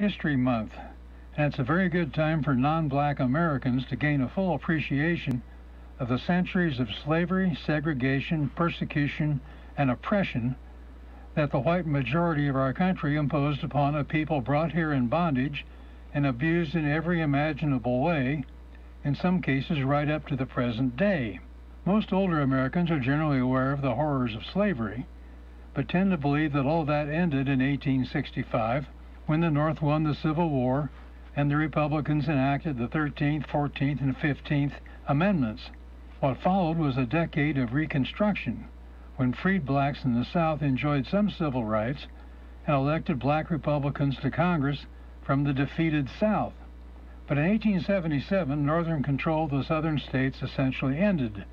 History Month, and it's a very good time for non-black Americans to gain a full appreciation of the centuries of slavery, segregation, persecution, and oppression that the white majority of our country imposed upon a people brought here in bondage and abused in every imaginable way, in some cases right up to the present day. Most older Americans are generally aware of the horrors of slavery, but tend to believe that all that ended in 1865 when the North won the Civil War and the Republicans enacted the 13th, 14th, and 15th Amendments. What followed was a decade of Reconstruction when freed blacks in the South enjoyed some civil rights and elected black Republicans to Congress from the defeated South. But in 1877, Northern control of the Southern states essentially ended,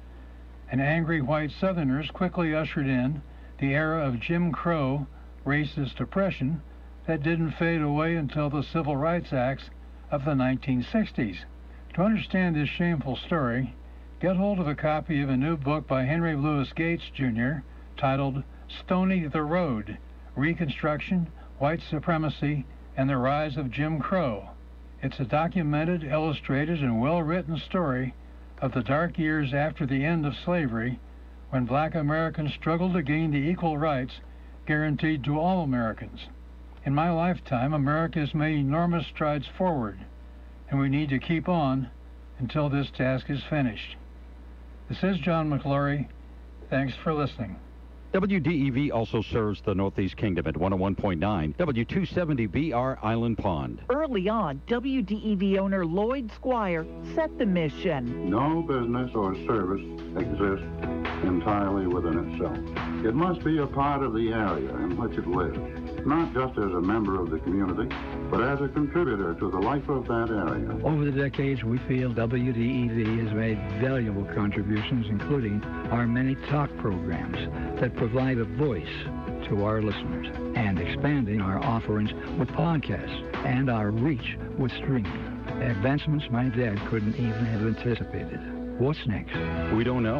and angry white Southerners quickly ushered in the era of Jim Crow racist oppression that didn't fade away until the Civil Rights Acts of the 1960s. To understand this shameful story, get hold of a copy of a new book by Henry Louis Gates, Jr., titled Stony the Road Reconstruction, White Supremacy, and the Rise of Jim Crow. It's a documented, illustrated, and well written story of the dark years after the end of slavery when black Americans struggled to gain the equal rights guaranteed to all Americans. In my lifetime, America has made enormous strides forward, and we need to keep on until this task is finished. This is John McClaughry. Thanks for listening. WDEV also serves the Northeast Kingdom at 101.9 W270BR Island Pond. Early on, WDEV owner Lloyd Squier set the mission. No business or service exists entirely within itself. It must be a part of the area in which it lives not just as a member of the community, but as a contributor to the life of that area. Over the decades, we feel WDEV has made valuable contributions, including our many talk programs that provide a voice to our listeners, and expanding our offerings with podcasts and our reach with streaming. Advancements my dad couldn't even have anticipated. What's next? We don't know,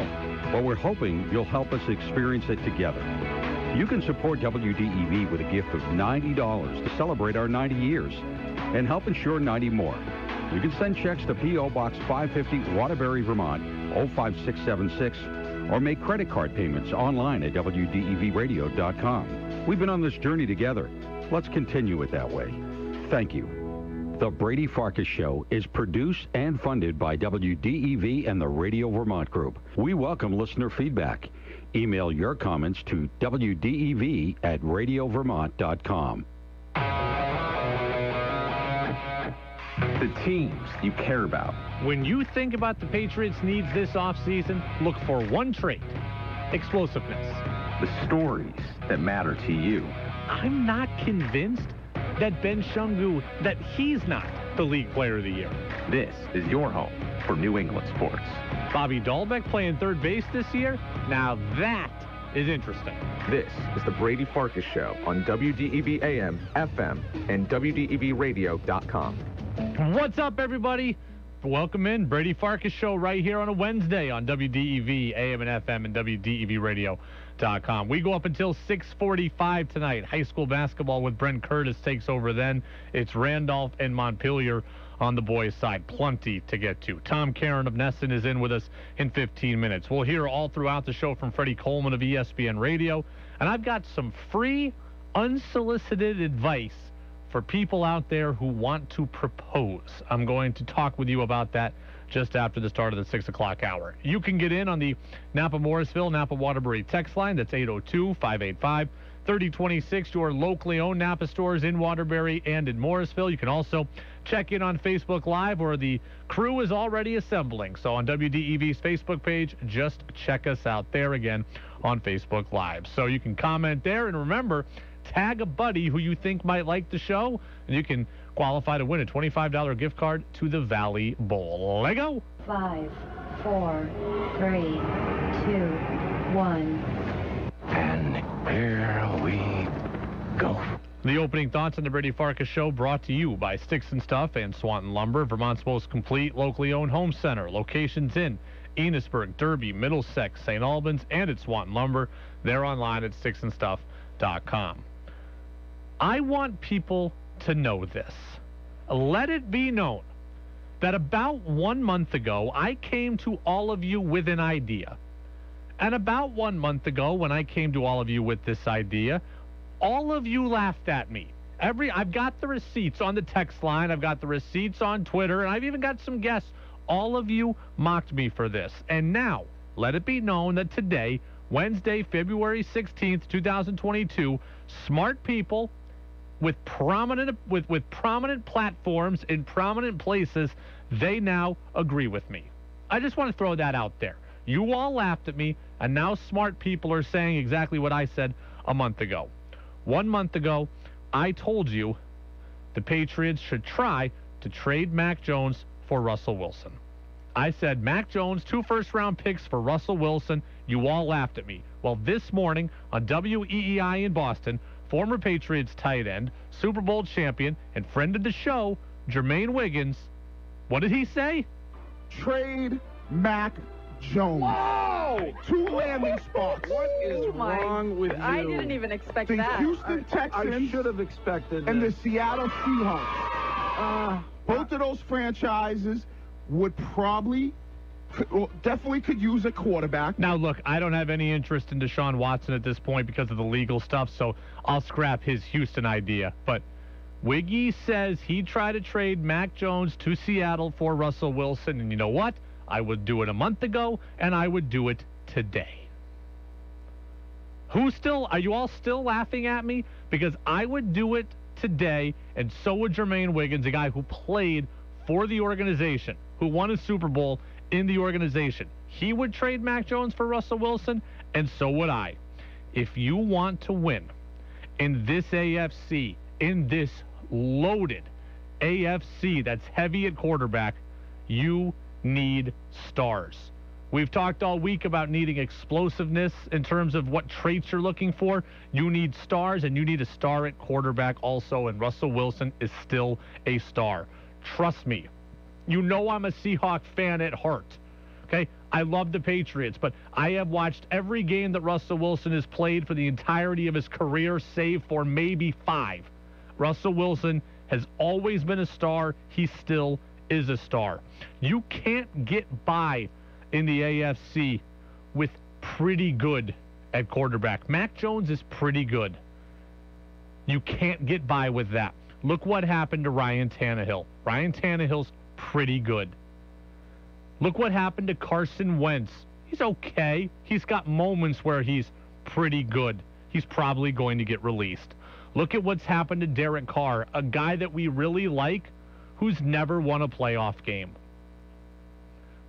but we're hoping you'll help us experience it together. You can support WDEV with a gift of $90 to celebrate our 90 years and help ensure 90 more. You can send checks to P.O. Box 550, Waterbury, Vermont, 05676, or make credit card payments online at WDEVradio.com. We've been on this journey together. Let's continue it that way. Thank you. The Brady Farkas Show is produced and funded by WDEV and the Radio Vermont Group. We welcome listener feedback. Email your comments to WDEV at radiovermont.com. The teams you care about. When you think about the Patriots' needs this offseason, look for one trait explosiveness. The stories that matter to you. I'm not convinced that Ben Shungu, that he's not the league player of the year. This is your home for New England sports. Bobby Dalbec playing third base this year? Now that is interesting. This is the Brady Farkas Show on WDEV AM, FM, and WDEVradio.com. What's up, everybody? Welcome in. Brady Farkas Show right here on a Wednesday on WDEV AM and FM and We go up until 645 tonight. High school basketball with Brent Curtis takes over then. It's Randolph and Montpelier on the boys' side. Plenty to get to. Tom Caron of NESN is in with us in 15 minutes. We'll hear all throughout the show from Freddie Coleman of ESPN Radio. And I've got some free, unsolicited advice for people out there who want to propose. I'm going to talk with you about that just after the start of the 6 o'clock hour. You can get in on the Napa Morrisville, Napa Waterbury text line. That's 802 585 3026, your locally owned Napa stores in Waterbury and in Morrisville. You can also check in on Facebook Live where the crew is already assembling. So on WDEV's Facebook page, just check us out there again on Facebook Live. So you can comment there and remember, tag a buddy who you think might like the show, and you can qualify to win a $25 gift card to the Valley Bowl. Lego? Five, four, three, two, one. And here we go. The opening thoughts on the Brady Farkas Show brought to you by Sticks and Stuff and Swanton Lumber, Vermont's most complete locally owned home center. Locations in Enosburg, Derby, Middlesex, St. Albans, and at Swanton Lumber. They're online at sticksandstuff.com. I want people to know this. Let it be known that about one month ago, I came to all of you with an idea. And about one month ago, when I came to all of you with this idea, all of you laughed at me. Every I've got the receipts on the text line, I've got the receipts on Twitter, and I've even got some guests. All of you mocked me for this. And now, let it be known that today, Wednesday, February 16th, 2022, smart people with prominent with, with prominent platforms in prominent places, they now agree with me. I just want to throw that out there. You all laughed at me, and now smart people are saying exactly what I said a month ago. One month ago, I told you the Patriots should try to trade Mac Jones for Russell Wilson. I said Mac Jones, two first round picks for Russell Wilson. You all laughed at me. Well, this morning on WEEI in Boston, former Patriots tight end, Super Bowl champion, and friend of the show, Jermaine Wiggins, what did he say? Trade Mac Jones. Whoa! Two landing spots. What is Oh my- wrong with you? I didn't even expect The that. Houston I Texans should have expected and the. Seattle Seahawks. Uh, Both of those franchises would probably, could- well, definitely could use a quarterback. Now, look, I don't have any interest in Deshaun Watson at this point because of the legal stuff, so I'll scrap his Houston idea. But Wiggy says he tried to trade Mac Jones to Seattle for Russell Wilson, and you know what? I would do it a month ago, and I would do it today. Who still, are you all still laughing at me? Because I would do it today, and so would Jermaine Wiggins, a guy who played for the organization, who won a Super Bowl in the organization. He would trade Mac Jones for Russell Wilson, and so would I. If you want to win in this AFC, in this loaded AFC that's heavy at quarterback, you need stars. We've talked all week about needing explosiveness in terms of what traits you're looking for. You need stars, and you need a star at quarterback also, and Russell Wilson is still a star. Trust me. You know I'm a Seahawk fan at heart. Okay? I love the Patriots, but I have watched every game that Russell Wilson has played for the entirety of his career, save for maybe five. Russell Wilson has always been a star. He still is a star. You can't get by in the AFC with pretty good at quarterback. Mac Jones is pretty good. You can't get by with that. Look what happened to Ryan Tannehill. Ryan Tannehill's pretty good. Look what happened to Carson Wentz. He's okay. He's got moments where he's pretty good. He's probably going to get released. Look at what's happened to Derek Carr, a guy that we really like who's never won a playoff game.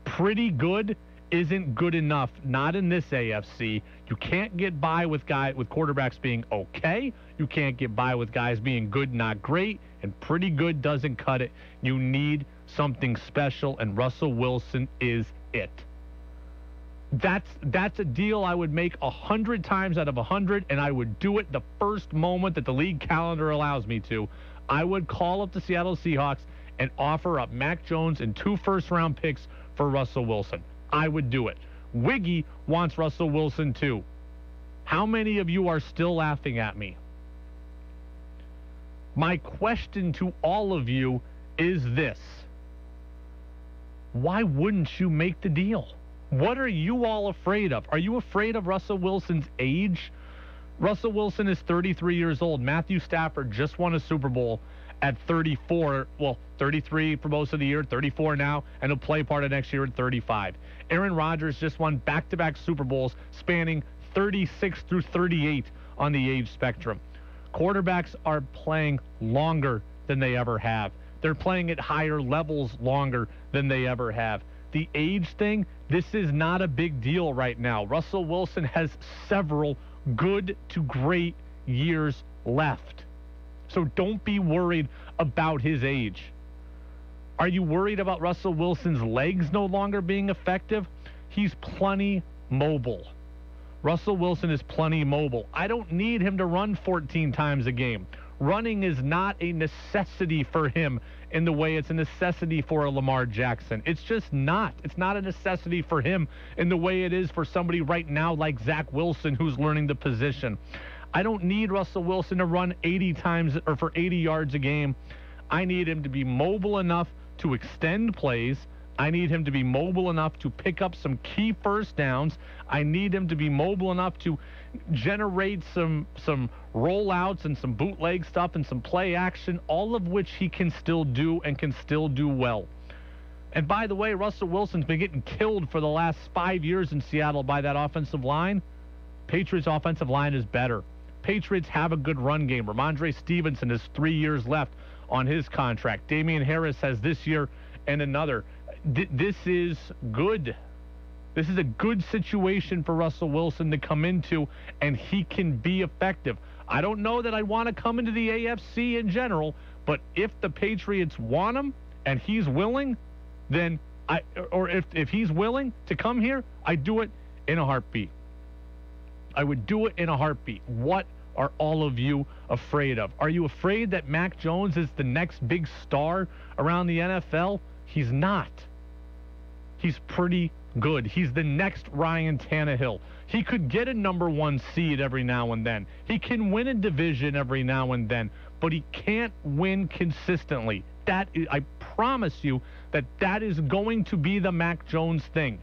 Pretty good isn't good enough, not in this AFC. You can't get by with guy with quarterbacks being okay. You can't get by with guys being good, not great, and pretty good doesn't cut it. You need something special, and Russell Wilson is it. That's that's a deal I would make a hundred times out of a hundred, and I would do it the first moment that the league calendar allows me to. I would call up the Seattle Seahawks and offer up Mac Jones and two first round picks for Russell Wilson. I would do it. Wiggy wants Russell Wilson too. How many of you are still laughing at me? My question to all of you is this Why wouldn't you make the deal? What are you all afraid of? Are you afraid of Russell Wilson's age? Russell Wilson is 33 years old. Matthew Stafford just won a Super Bowl at 34. Well, 33 for most of the year, 34 now, and he'll play part of next year at 35. Aaron Rodgers just won back to back Super Bowls spanning 36 through 38 on the age spectrum. Quarterbacks are playing longer than they ever have. They're playing at higher levels longer than they ever have. The age thing, this is not a big deal right now. Russell Wilson has several good to great years left. So don't be worried about his age. Are you worried about Russell Wilson's legs no longer being effective? He's plenty mobile. Russell Wilson is plenty mobile. I don't need him to run 14 times a game. Running is not a necessity for him in the way it's a necessity for a Lamar Jackson. It's just not. It's not a necessity for him in the way it is for somebody right now like Zach Wilson who's learning the position. I don't need Russell Wilson to run 80 times or for 80 yards a game. I need him to be mobile enough to extend plays. I need him to be mobile enough to pick up some key first downs. I need him to be mobile enough to generate some some rollouts and some bootleg stuff and some play action, all of which he can still do and can still do well. And by the way, Russell Wilson's been getting killed for the last five years in Seattle by that offensive line. Patriots' offensive line is better. Patriots have a good run game. Rhamondre Stevenson has three years left on his contract. Damien Harris has this year and another. D- this is good. This is a good situation for Russell Wilson to come into, and he can be effective. I don't know that I want to come into the AFC in general, but if the Patriots want him and he's willing, then I, or if, if he's willing to come here, I do it in a heartbeat. I would do it in a heartbeat. What are all of you afraid of? Are you afraid that Mac Jones is the next big star around the NFL? He's not. He's pretty good. He's the next Ryan Tannehill. He could get a number one seed every now and then. He can win a division every now and then, but he can't win consistently. That is, I promise you that that is going to be the Mac Jones thing.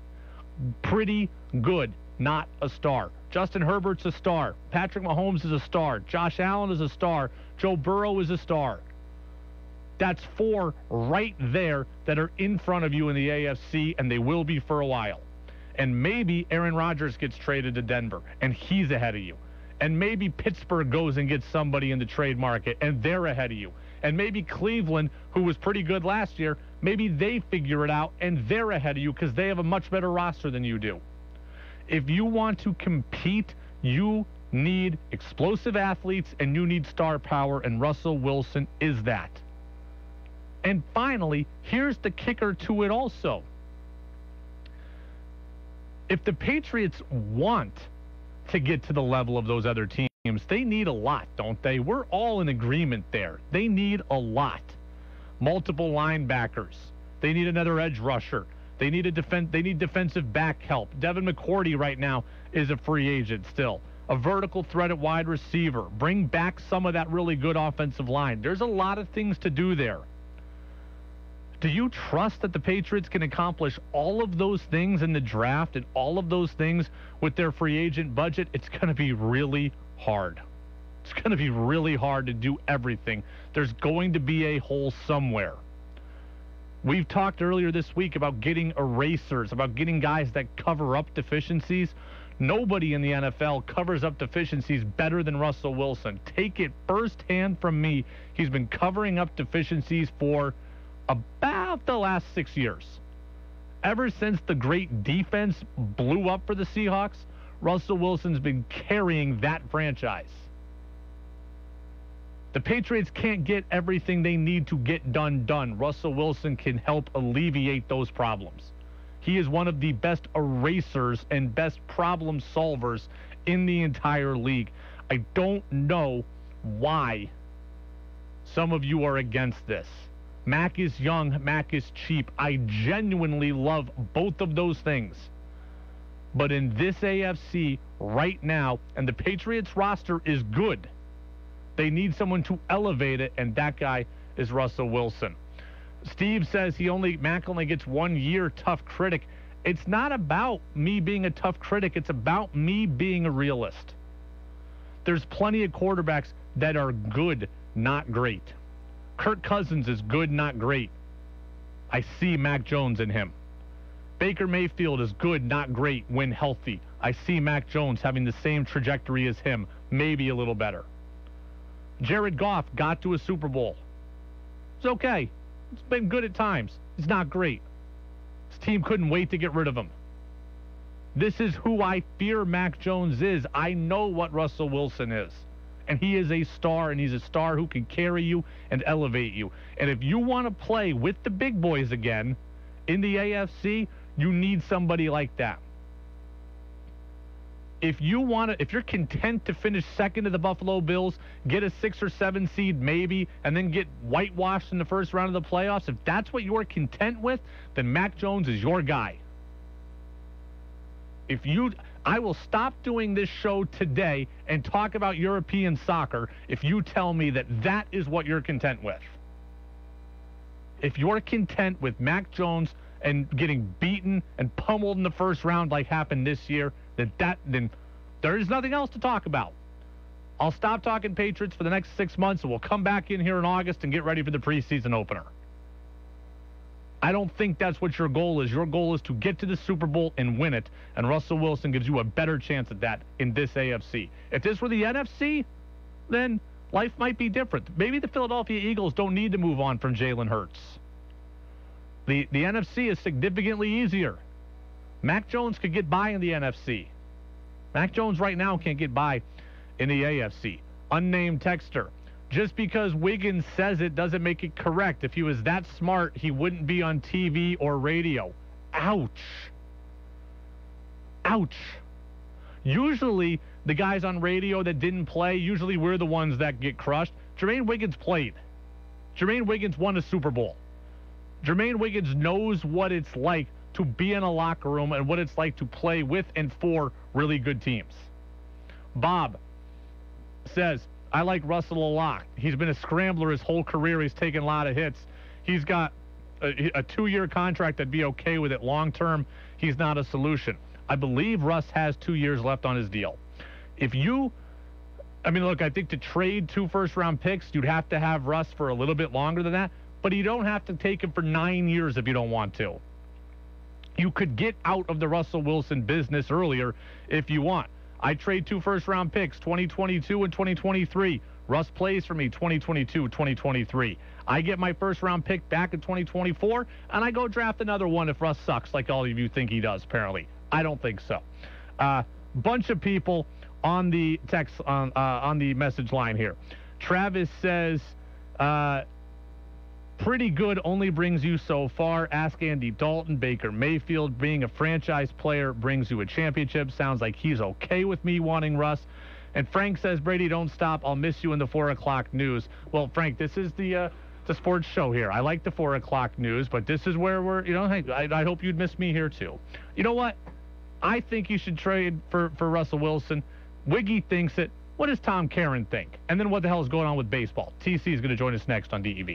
Pretty good, not a star. Justin Herbert's a star. Patrick Mahomes is a star. Josh Allen is a star. Joe Burrow is a star. That's four right there that are in front of you in the AFC, and they will be for a while. And maybe Aaron Rodgers gets traded to Denver, and he's ahead of you. And maybe Pittsburgh goes and gets somebody in the trade market, and they're ahead of you. And maybe Cleveland, who was pretty good last year, maybe they figure it out, and they're ahead of you because they have a much better roster than you do. If you want to compete, you need explosive athletes and you need star power, and Russell Wilson is that. And finally, here's the kicker to it also. If the Patriots want to get to the level of those other teams, they need a lot, don't they? We're all in agreement there. They need a lot. Multiple linebackers. They need another edge rusher. They need a defense. They need defensive back help. Devin McCourty right now is a free agent still. A vertical threat at wide receiver. Bring back some of that really good offensive line. There's a lot of things to do there. Do you trust that the Patriots can accomplish all of those things in the draft and all of those things with their free agent budget? It's going to be really hard. It's going to be really hard to do everything. There's going to be a hole somewhere. We've talked earlier this week about getting erasers, about getting guys that cover up deficiencies. Nobody in the NFL covers up deficiencies better than Russell Wilson. Take it firsthand from me. He's been covering up deficiencies for about the last six years. Ever since the great defense blew up for the Seahawks, Russell Wilson's been carrying that franchise. The Patriots can't get everything they need to get done done. Russell Wilson can help alleviate those problems. He is one of the best erasers and best problem solvers in the entire league. I don't know why some of you are against this. Mac is young, Mac is cheap. I genuinely love both of those things. But in this AFC right now, and the Patriots roster is good, they need someone to elevate it, and that guy is Russell Wilson. Steve says he only Mac only gets one year tough critic. It's not about me being a tough critic, it's about me being a realist. There's plenty of quarterbacks that are good, not great. Kirk Cousins is good, not great. I see Mac Jones in him. Baker Mayfield is good, not great when healthy. I see Mac Jones having the same trajectory as him, maybe a little better. Jared Goff got to a Super Bowl. It's okay. It's been good at times. It's not great. His team couldn't wait to get rid of him. This is who I fear Mac Jones is. I know what Russell Wilson is. And he is a star, and he's a star who can carry you and elevate you. And if you want to play with the big boys again in the AFC, you need somebody like that. If you want to, if you're content to finish second to the Buffalo Bills, get a six or seven seed maybe, and then get whitewashed in the first round of the playoffs, if that's what you're content with, then Mac Jones is your guy. If you, I will stop doing this show today and talk about European soccer if you tell me that that is what you're content with. If you're content with Mac Jones and getting beaten and pummeled in the first round like happened this year, that that then there is nothing else to talk about. I'll stop talking Patriots for the next six months, and we'll come back in here in August and get ready for the preseason opener. I don't think that's what your goal is. Your goal is to get to the Super Bowl and win it, and Russell Wilson gives you a better chance at that in this AFC. If this were the NFC, then life might be different. Maybe the Philadelphia Eagles don't need to move on from Jalen Hurts. The, the NFC is significantly easier. Mac Jones could get by in the NFC. Mac Jones right now can't get by in the AFC. Unnamed texter. Just because Wiggins says it doesn't make it correct. If he was that smart, he wouldn't be on TV or radio. Ouch. Ouch. Usually, the guys on radio that didn't play, usually we're the ones that get crushed. Jermaine Wiggins played. Jermaine Wiggins won a Super Bowl. Jermaine Wiggins knows what it's like to be in a locker room and what it's like to play with and for really good teams. Bob says, I like Russell a lot. He's been a scrambler his whole career. He's taken a lot of hits. He's got a, a two year contract that'd be okay with it. Long term, he's not a solution. I believe Russ has two years left on his deal. If you, I mean, look, I think to trade two first round picks, you'd have to have Russ for a little bit longer than that, but you don't have to take him for nine years if you don't want to. You could get out of the Russell Wilson business earlier if you want. I trade two first round picks, 2022 and 2023. Russ plays for me 2022, 2023. I get my first round pick back in 2024, and I go draft another one if Russ sucks, like all of you think he does, apparently. I don't think so. Uh, bunch of people on the text on uh, on the message line here. Travis says, uh, "Pretty good only brings you so far." Ask Andy Dalton. Baker Mayfield being a franchise player brings you a championship. Sounds like he's okay with me wanting Russ. And Frank says, "Brady, don't stop. I'll miss you in the four o'clock news." Well, Frank, this is the uh, the sports show here. I like the four o'clock news, but this is where we're. You know, hey, I, I hope you'd miss me here too. You know what? I think you should trade for, for Russell Wilson. Wiggy thinks it. What does Tom Caron think? And then what the hell is going on with baseball? TC is going to join us next on DEV.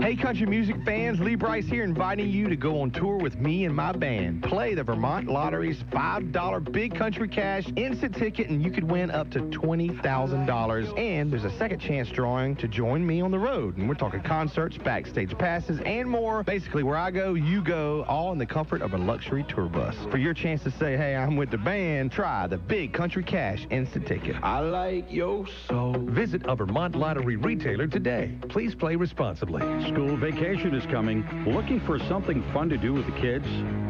Hey, country music fans, Lee Brice here inviting you to go on tour with me and my band. Play the Vermont Lottery's $5 Big Country Cash instant ticket, and you could win up to $20,000. And there's a second chance drawing to join me on the road. And we're talking concerts, backstage passes, and more. Basically, where I go, you go, all in the comfort of a luxury tour bus. For your chance to say, hey, I'm with the band, try the Big Country Cash instant ticket. I like your soul. Visit a Vermont Lottery retailer today. Please play responsibly. School vacation is coming. Looking for something fun to do with the kids?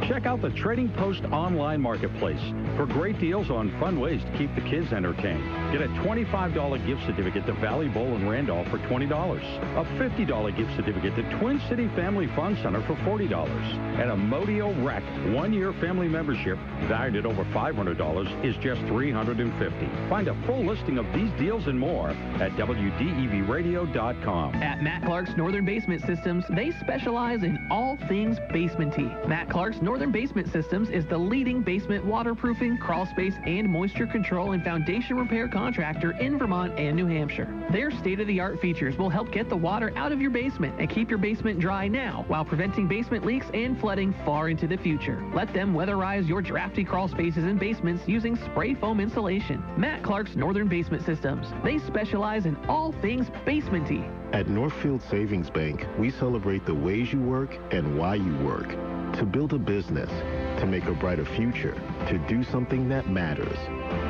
Check out the Trading Post online marketplace for great deals on fun ways to keep the kids entertained. Get a $25 gift certificate to Valley Bowl in Randolph for $20. A $50 gift certificate to Twin City Family Fun Center for $40. And a Modio Rec one-year family membership valued at over $500 is just 350. Find a full listing of these deals and more at WDEVradio.com. At Matt Clark's Northern Basement Systems, they specialize in all things basementy. Matt Clark's Northern Basement Systems is the leading basement waterproofing, crawl space, and moisture control and foundation repair contractor in Vermont and New Hampshire. Their state-of-the-art features will help get the water out of your basement and keep your basement dry now while preventing basement leaks and flooding far into the future. Let them weatherize your drafty crawl spaces and basements using spray foam insulation. Matt Clark's Northern Basement Systems. They specialize in all things basementy. At Northfield Savings Bank, we celebrate the ways you work and why you work. To build a business, to make a brighter future, to do something that matters.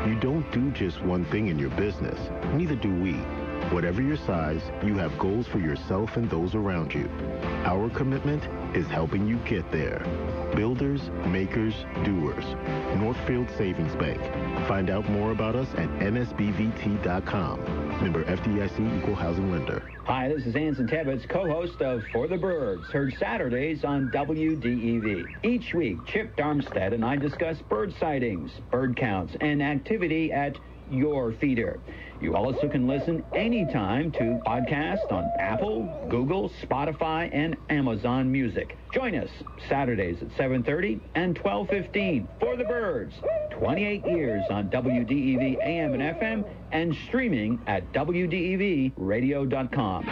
You don't do just one thing in your business, neither do we. Whatever your size, you have goals for yourself and those around you. Our commitment is helping you get there. Builders, makers, doers. Northfield Savings Bank. Find out more about us at nsbvt.com. Member FDIC Equal Housing Lender. Hi, this is Anson Tebbetts, co-host of For the Birds, heard Saturdays on WDEV. Each week, Chip Darmstadt and I discuss bird sightings, bird counts, and activity at your feeder. You also can listen anytime to podcast on Apple, Google, Spotify, and Amazon Music. Join us Saturdays at 7.30 and 12.15 for the birds. 28 years on WDEV AM and FM and streaming at WDEVradio.com.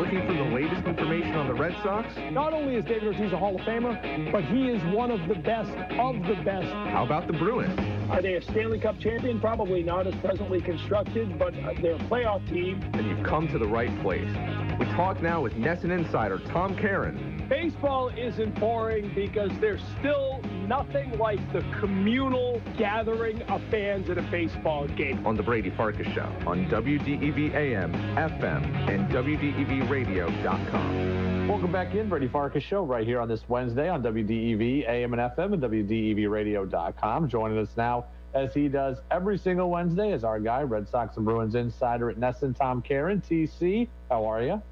Looking for the latest information on the Red Sox? Not only is David Ortiz a Hall of Famer, but he is one of the best of the best. How about the Bruins? Are they a Stanley Cup champion? Probably not as presently constructed, but uh, they're a playoff team. Then you've come to the right place. We talk now with NESN insider Tom Caron. Baseball isn't boring because there's still nothing like the communal gathering of fans at a baseball game. On the Brady Farkas Show on WDEV AM, FM, and WDEVradio.com. Welcome back in, Brady Farkas Show, right here on this Wednesday on WDEV AM and FM and WDEVradio.com. Joining us now, as he does every single Wednesday, is our guy, Red Sox and Bruins insider at NESN, Tom Caron, TC, how are you?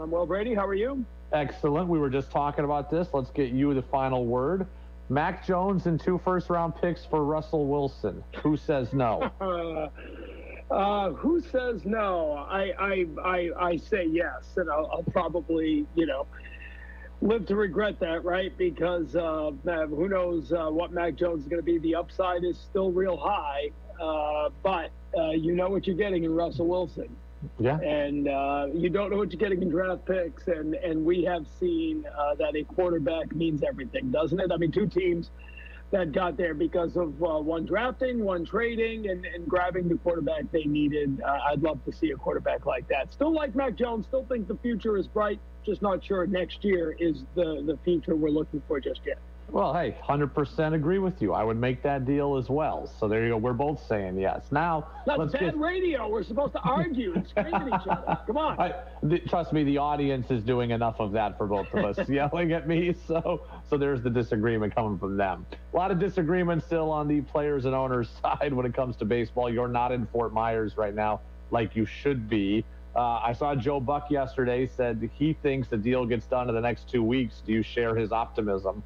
I'm well, Brady. How are you? Excellent. We were just talking about this. Let's get you the final word. Mac Jones and two first round picks for Russell Wilson. Who says no? uh, who says no? I, I, I, I say yes, and I'll, I'll, probably, you know, live to regret that, right? Because uh, who knows uh, what Mac Jones is going to be. The upside is still real high, uh, but uh, you know what you're getting in Russell Wilson. Yeah. And uh, you don't know what you're getting in draft picks, and and we have seen uh, that a quarterback means everything, doesn't it? I mean, two teams that got there because of uh, one drafting, one trading, and, and grabbing the quarterback they needed. Uh, I'd love to see a quarterback like that. Still like Mac Jones. Still think the future is bright. Just not sure next year is the the future we're looking for just yet. Well, hey, 100% agree with you. I would make that deal as well. So there you go. We're both saying yes. Now, That's let's bad get... radio. We're supposed to argue and scream at each other. Come on. I, the, trust me, the audience is doing enough of that for both of us, yelling at me. So, so there's the disagreement coming from them. A lot of disagreement still on the players and owners side when it comes to baseball. You're not in Fort Myers right now like you should be. Uh, I saw Joe Buck yesterday said he thinks the deal gets done in the next two weeks. Do you share his optimism?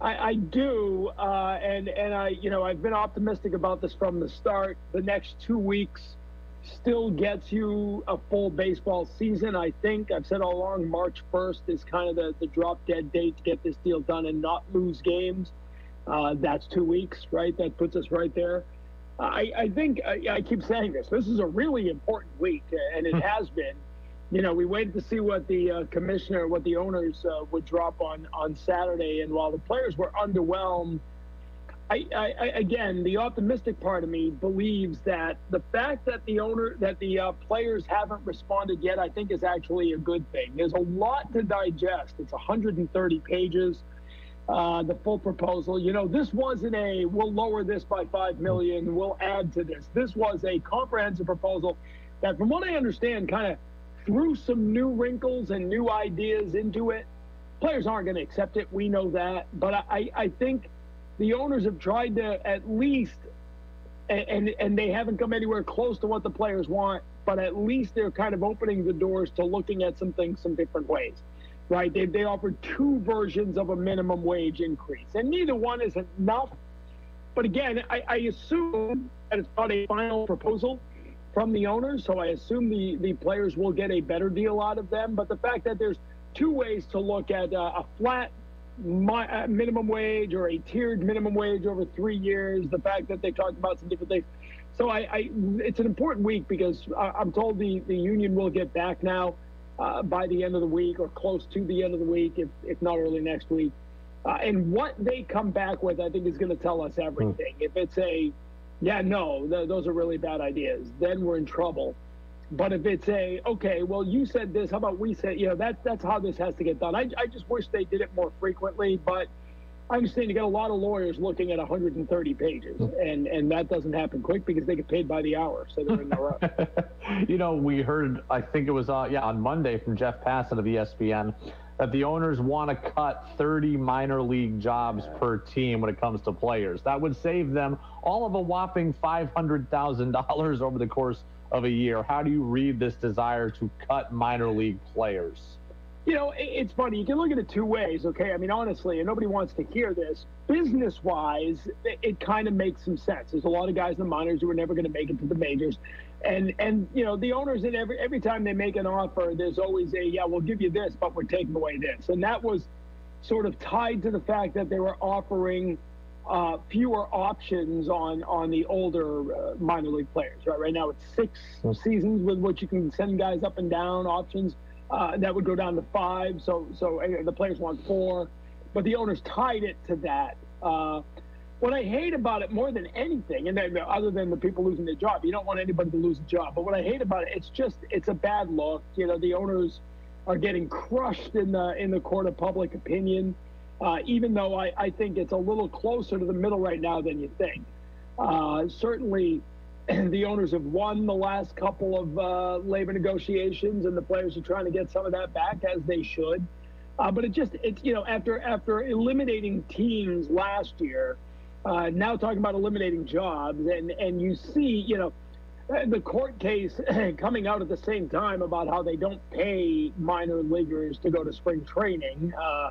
I, I do, uh, and and I, you know, I've been optimistic about this from the start. The next two weeks still gets you a full baseball season. I think I've said all along, March 1st is kind of the, the drop dead date to get this deal done and not lose games. Uh, that's two weeks, right? That puts us right there. I, I think I, I keep saying this. This is a really important week, and it has been you know, we waited to see what the uh, commissioner, what the owners uh, would drop on on Saturday, and while the players were underwhelmed, I, I, I, again, the optimistic part of me believes that the fact that the owner, that the uh, players haven't responded yet, I think is actually a good thing. There's a lot to digest. It's 130 pages. Uh, the full proposal. You know, this wasn't a we'll lower this by five million, we'll add to this. This was a comprehensive proposal that, from what I understand, kind of threw some new wrinkles and new ideas into it. Players aren't going to accept it. We know that. But I, I think the owners have tried to at least, and, and they haven't come anywhere close to what the players want, but at least they're kind of opening the doors to looking at some things some different ways. Right? They, they offered two versions of a minimum wage increase, and neither one is enough. But again, I, I assume that it's not a final proposal from the owners, so I assume the, the players will get a better deal out of them. But the fact that there's two ways to look at uh, a flat mi- uh, minimum wage or a tiered minimum wage over three years, the fact that they talked about some different things. So I, I it's an important week because I'm told the, the union will get back now uh, by the end of the week or close to the end of the week, if, if not early next week. Uh, and what they come back with, I think, is going to tell us everything. If it's a yeah, no, th- those are really bad ideas. Then we're in trouble. But if it's a okay, well, you said this. How about we said, You know, that's that's how this has to get done. I, I just wish they did it more frequently. But I understand you got a lot of lawyers looking at 130 pages, and and that doesn't happen quick because they get paid by the hour, so they're in the rush. you know, we heard. I think it was uh, yeah on Monday from Jeff Passan of ESPN that the owners want to cut 30 minor league jobs per team when it comes to players. That would save them all of a whopping $500,000 over the course of a year. How do you read this desire to cut minor league players? You know, it's funny. You can look at it two ways, okay? I mean, honestly, and nobody wants to hear this. Business wise, it kind of makes some sense. There's a lot of guys in the minors who are never going to make it to the majors and and you know the owners in every every time they make an offer there's always a yeah we'll give you this but we're taking away this and that was sort of tied to the fact that they were offering uh, fewer options on on the older uh, minor league players. Right, right now it's six seasons with which you can send guys up and down options. Uh, that would go down to five. So so uh, the players want four, but the owners tied it to that. What I hate about it more than anything, and other than the people losing their job, you don't want anybody to lose a job. But what I hate about it, it's just it's a bad look. You know, the owners are getting crushed in the in the court of public opinion. Uh, even though I, I think it's a little closer to the middle right now than you think. Uh, certainly, the owners have won the last couple of uh, labor negotiations, and the players are trying to get some of that back as they should. Uh, but it just it's you know after after eliminating teams last year, uh, now talking about eliminating jobs, and and you see you know the court case coming out at the same time about how they don't pay minor leaguers to go to spring training. Uh,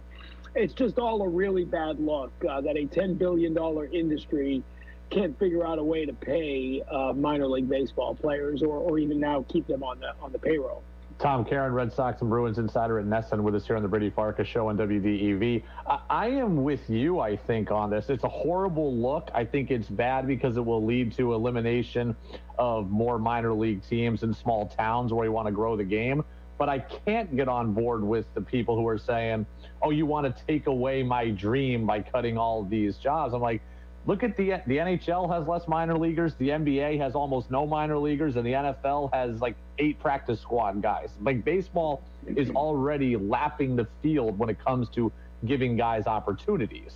it's just all a really bad look uh, that a $10 billion industry can't figure out a way to pay uh, minor league baseball players or, or even now keep them on the on the payroll. Tom Caron, Red Sox and Bruins insider at NESN with us here on the Brady Farkas show on WDEV. I, I am with you, I think, on this. It's a horrible look. I think it's bad because it will lead to elimination of more minor league teams in small towns where we want to grow the game. But I can't get on board with the people who are saying, oh, you want to take away my dream by cutting all these jobs. I'm like, look at the the NHL has less minor leaguers, the NBA has almost no minor leaguers, and the NFL has like eight practice squad guys. Like baseball is already lapping the field when it comes to giving guys opportunities.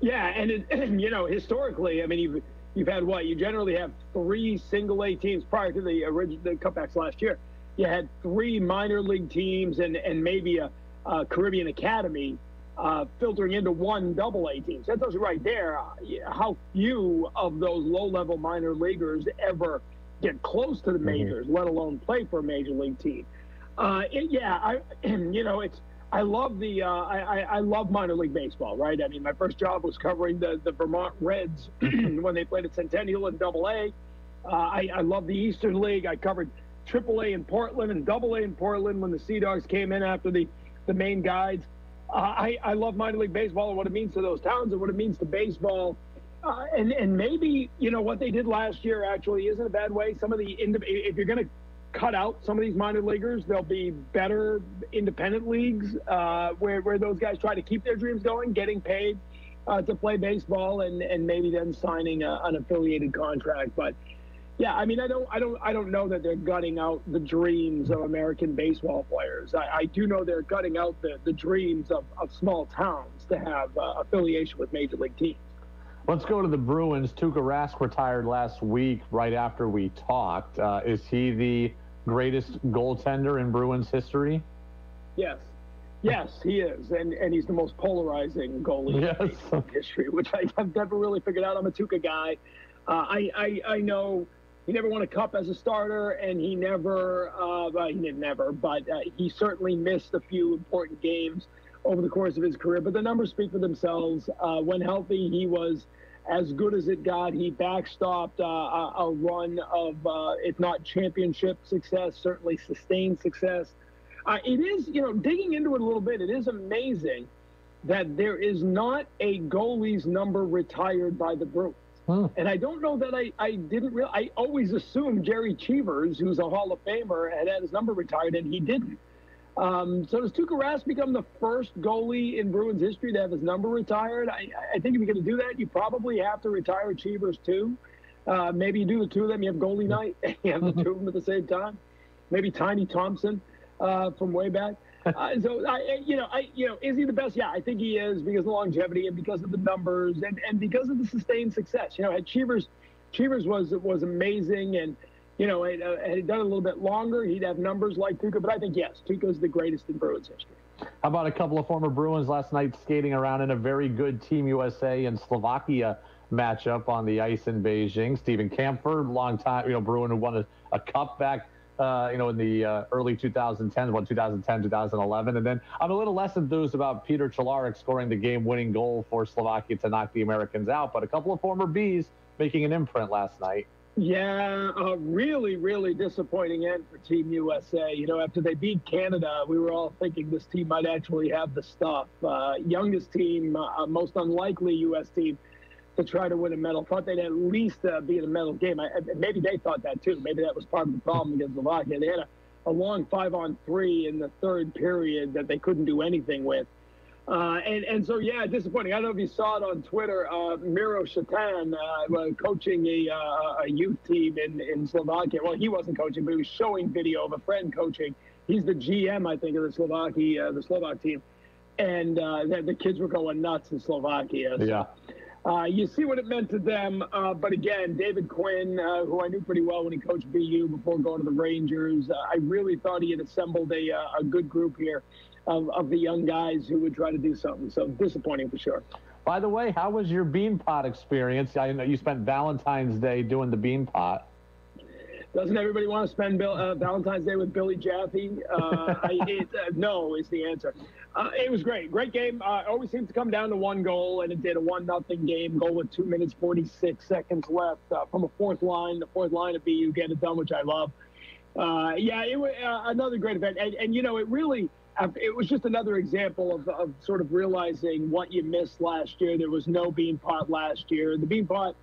Yeah, and, it, and you know historically, I mean you've you've had what you generally have three single A teams prior to the original the cutbacks last year. You had three minor league teams and and maybe a, a Caribbean Academy uh, filtering into one double A team. So that tells you right there uh, how few of those low level minor leaguers ever get close to the mm-hmm. majors, mm-hmm. let alone play for a major league team. Uh, it, yeah, I, you know, it's, I love the, uh, I, I love minor league baseball, right? I mean, my first job was covering the, the Vermont Reds when they played at Centennial in double A. Uh, I, I love the Eastern League. I covered triple A in Portland and double A in Portland when the Sea Dogs came in after the, the Maine Guides. I, I love minor league baseball and what it means to those towns and what it means to baseball. Uh, and and maybe you know what they did last year actually isn't a bad way. Some of the if you're going to cut out some of these minor leaguers, there'll be better independent leagues uh, where where those guys try to keep their dreams going, getting paid uh, to play baseball, and and maybe then signing a, an affiliated contract. But yeah, I mean, I don't, I don't, I don't know that they're gutting out the dreams of American baseball players. I, I do know they're gutting out the, the dreams of, of small towns to have uh, affiliation with major league teams. Let's go to the Bruins. Tuukka Rask retired last week, right after we talked. Uh, is he the greatest goaltender in Bruins history? Yes. Yes, he is, and and he's the most polarizing goalie yes. in history, which I, have never really figured out. I'm a Tuukka guy. Uh, I, I I know he never won a cup as a starter, and he never, uh, well, he didn't never, but uh, he certainly missed a few important games over the course of his career. But the numbers speak for themselves. Uh, when healthy, he was as good as it got. He backstopped uh, a, run of, uh, if not championship success, certainly sustained success. Uh, it is, you know, digging into it a little bit, it is amazing that there is not a goalie's number retired by the Bruins. Hmm. And I don't know that I, I didn't real I always assumed Jerry Cheevers, who's a Hall of Famer, had had his number retired, and he didn't. Um, so does Tuukka Rask become the first goalie in Bruins history to have his number retired? I, I think if you're going to do that, you probably have to retire Cheevers too. Uh, maybe you do the two of them. You have goalie night. you have the two of them at the same time. Maybe Tiny Thompson uh, from way back uh, so I, you know, I, you know, is he the best? Yeah, I think he is because of the longevity and because of the numbers and, and because of the sustained success. You know, had Cheevers, Cheevers was was amazing, and you know, had, uh, had he done a little bit longer, he'd have numbers like Tuukka. But I think yes, Tuukka is the greatest in Bruins history. How about a couple of former Bruins last night skating around in a very good Team USA and Slovakia matchup on the ice in Beijing? Steven Kampfer, long time, you know, Bruin who won a, a cup back uh, you know, in the uh, early 2010s, well, 2010, 2011. And then I'm a little less enthused about Peter Cehlarik scoring the game-winning goal for Slovakia to knock the Americans out. But a couple of former Bees making an imprint last night. Yeah, a really, really disappointing end for Team USA. You know, after they beat Canada, we were all thinking this team might actually have the stuff. Uh, youngest team, uh, most unlikely U.S. team to try to win a medal. Thought they'd at least uh, be in a medal game. I, maybe they thought that too. Maybe that was part of the problem against Slovakia. They had a, a long five on three in the third period that they couldn't do anything with. Uh, and, and so, yeah, disappointing. I don't know if you saw it on Twitter. Uh, Miro Shatan, uh, coaching a, uh, a youth team in, in Slovakia. Well, he wasn't coaching, but he was showing video of a friend coaching. He's the GM, I think, of the Slovakia, uh, the Slovak team. And uh, the, the, kids were going nuts in Slovakia. So, yeah. Uh, you see what it meant to them. Uh, but again, David Quinn, uh, who I knew pretty well when he coached BU before going to the Rangers, I really thought he had assembled a, a good group here of, of the young guys who would try to do something. So disappointing for sure. By the way, how was your bean pot experience? I know you spent Valentine's Day doing the bean pot. Doesn't everybody want to spend Bill, uh, Valentine's Day with Billy Jaffe? Uh, I, it, uh, no is the answer. Uh, it was great, great game. Uh, always seems to come down to one goal, and it did a one nothing game. Goal with two minutes forty six seconds left uh, from a fourth line. The fourth line of BU get it done, which I love. yeah, it was another great event, and, and you know it really it was just another example of, of sort of realizing what you missed last year. There was no bean pot last year. The bean pot,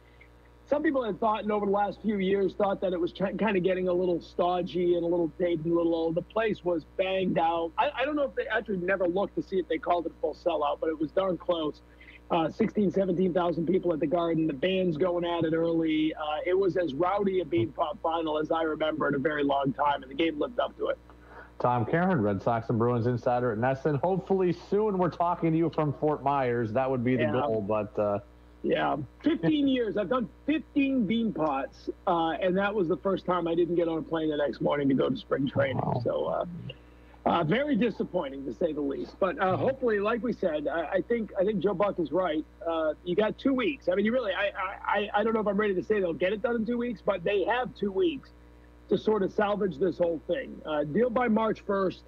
some people had thought, and over the last few years, thought that it was kind of getting a little stodgy and a little dated, and a little old. The place was banged out. I, I don't know if they actually never looked to see if they called it a full sellout, but it was darn close. Uh, 16, 17,000 people at the Garden. The band's going at it early. Uh, it was as rowdy a bean pot final as I remember in a very long time, and the game lived up to it. Tom Caron, Red Sox and Bruins insider at NESN. Hopefully soon we're talking to you from Fort Myers. That would be the yeah. goal, but. Uh... Yeah, 15 years. I've done 15 bean pots, uh, and that was the first time I didn't get on a plane the next morning to go to spring training. Wow. So, uh, uh, very disappointing to say the least. But uh, hopefully, like we said, I, I, think I think Joe Buck is right. Uh, you got two weeks. I mean, you really. I, I I don't know if I'm ready to say they'll get it done in two weeks, but they have two weeks to sort of salvage this whole thing. Uh, deal by March 1st.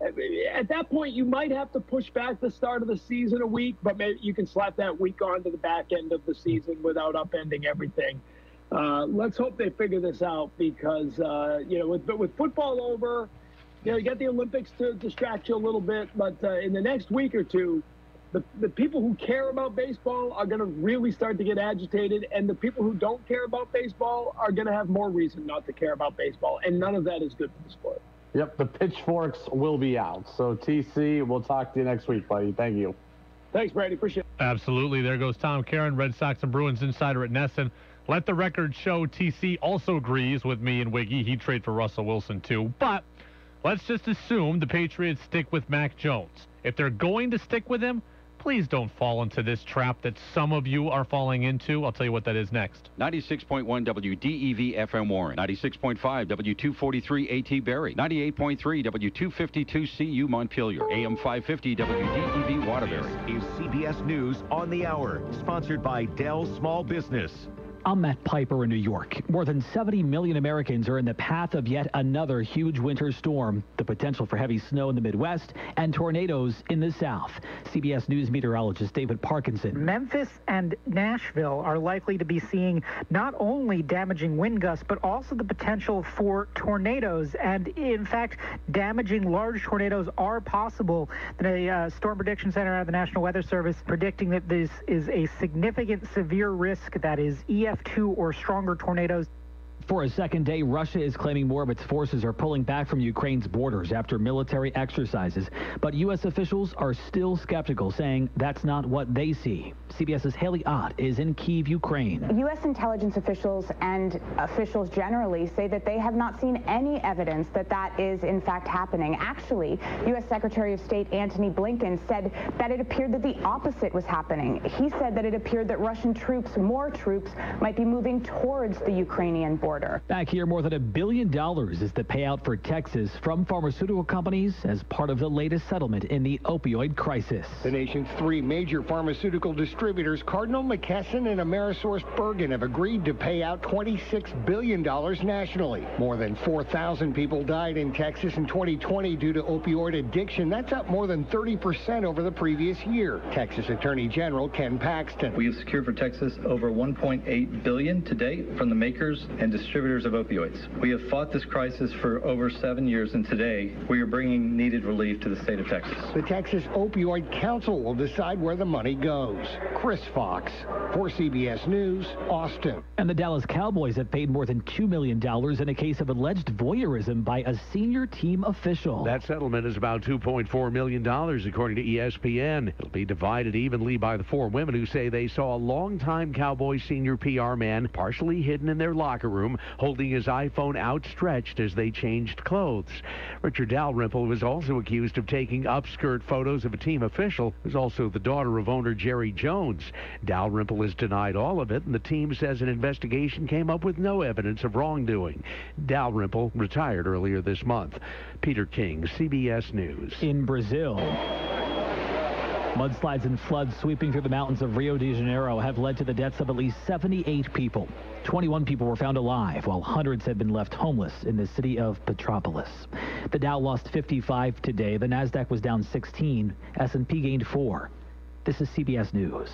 At that point, you might have to push back the start of the season a week, but maybe you can slap that week onto the back end of the season without upending everything. Uh, let's hope they figure this out because uh, you know with with football over, you know you got the Olympics to distract you a little bit, but uh, in the next week or two, the, the people who care about baseball are going to really start to get agitated, and the people who don't care about baseball are going to have more reason not to care about baseball, and none of that is good for the sport. Yep, the pitchforks will be out. So, TC, we'll talk to you next week, buddy. Thank you. Thanks, Brady. Appreciate it. Absolutely. There goes Tom Caron, Red Sox and Bruins insider at NESN. Let the record show TC also agrees with me and Wiggy. He'd trade for Russell Wilson, too. But let's just assume the Patriots stick with Mac Jones. If they're going to stick with him, please don't fall into this trap that some of you are falling into. I'll tell you what that is next. 96.1 WDEV FM Warren, 96.5 W243 AT Barre, 98.3 W252 CU Montpelier, AM 550 WDEV Waterbury. Is CBS News on the hour, sponsored by Dell Small Business. I'm Matt Piper in New York. More than 70 million Americans are in the path of yet another huge winter storm, the potential for heavy snow in the Midwest, and tornadoes in the South. CBS News meteorologist David Parkinson. Memphis and Nashville are likely to be seeing not only damaging wind gusts, but also the potential for tornadoes. And in fact, damaging large tornadoes are possible. The uh, Storm Prediction Center out of the National Weather Service predicting that this is a significant severe risk that is EF 2 or stronger tornadoes for a second day, Russia is claiming more of its forces are pulling back from Ukraine's borders after military exercises. But U.S. officials are still skeptical, saying that's not what they see. CBS's Haley Ott is in Kiev, Ukraine. U.S. intelligence officials and officials generally say that they have not seen any evidence that that is in fact happening. Actually, U.S. Secretary of State Antony Blinken said that it appeared that the opposite was happening. He said that it appeared that Russian troops, more troops, might be moving towards the Ukrainian border order. Back here, more than a billion dollars is the payout for Texas from pharmaceutical companies as part of the latest settlement in the opioid crisis. The nation's three major pharmaceutical distributors, Cardinal, McKesson, and Amerisource Bergen, have agreed to pay out $26 billion nationally. More than 4,000 people died in Texas in 2020 due to opioid addiction. That's up more than 30% over the previous year. Texas Attorney General Ken Paxton. We have secured for Texas over $1.8 billion to date from the makers and distributors of opioids. We have fought this crisis for over seven years, and today we are bringing needed relief to the state of Texas. The Texas Opioid Council will decide where the money goes. Chris Fox for CBS News, Austin. And the Dallas Cowboys have paid more than $2 million in a case of alleged voyeurism by a senior team official. That settlement is about $2.4 million, according to ESPN. It'll be divided evenly by the four women who say they saw a longtime Cowboys senior PR man partially hidden in their locker room, holding his iPhone outstretched as they changed clothes. Richard Dalrymple was also accused of taking upskirt photos of a team official, who's also the daughter of owner Jerry Jones. Dalrymple has denied all of it, and the team says an investigation came up with no evidence of wrongdoing. Dalrymple retired earlier this month. Peter King, CBS News. In Brazil. Mudslides and floods sweeping through the mountains of Rio de Janeiro have led to the deaths of at least 78 people. 21 people were found alive, while hundreds have been left homeless in the city of Petropolis. The Dow lost 55 today. The Nasdaq was down 16. S&P gained 4. This is CBS News.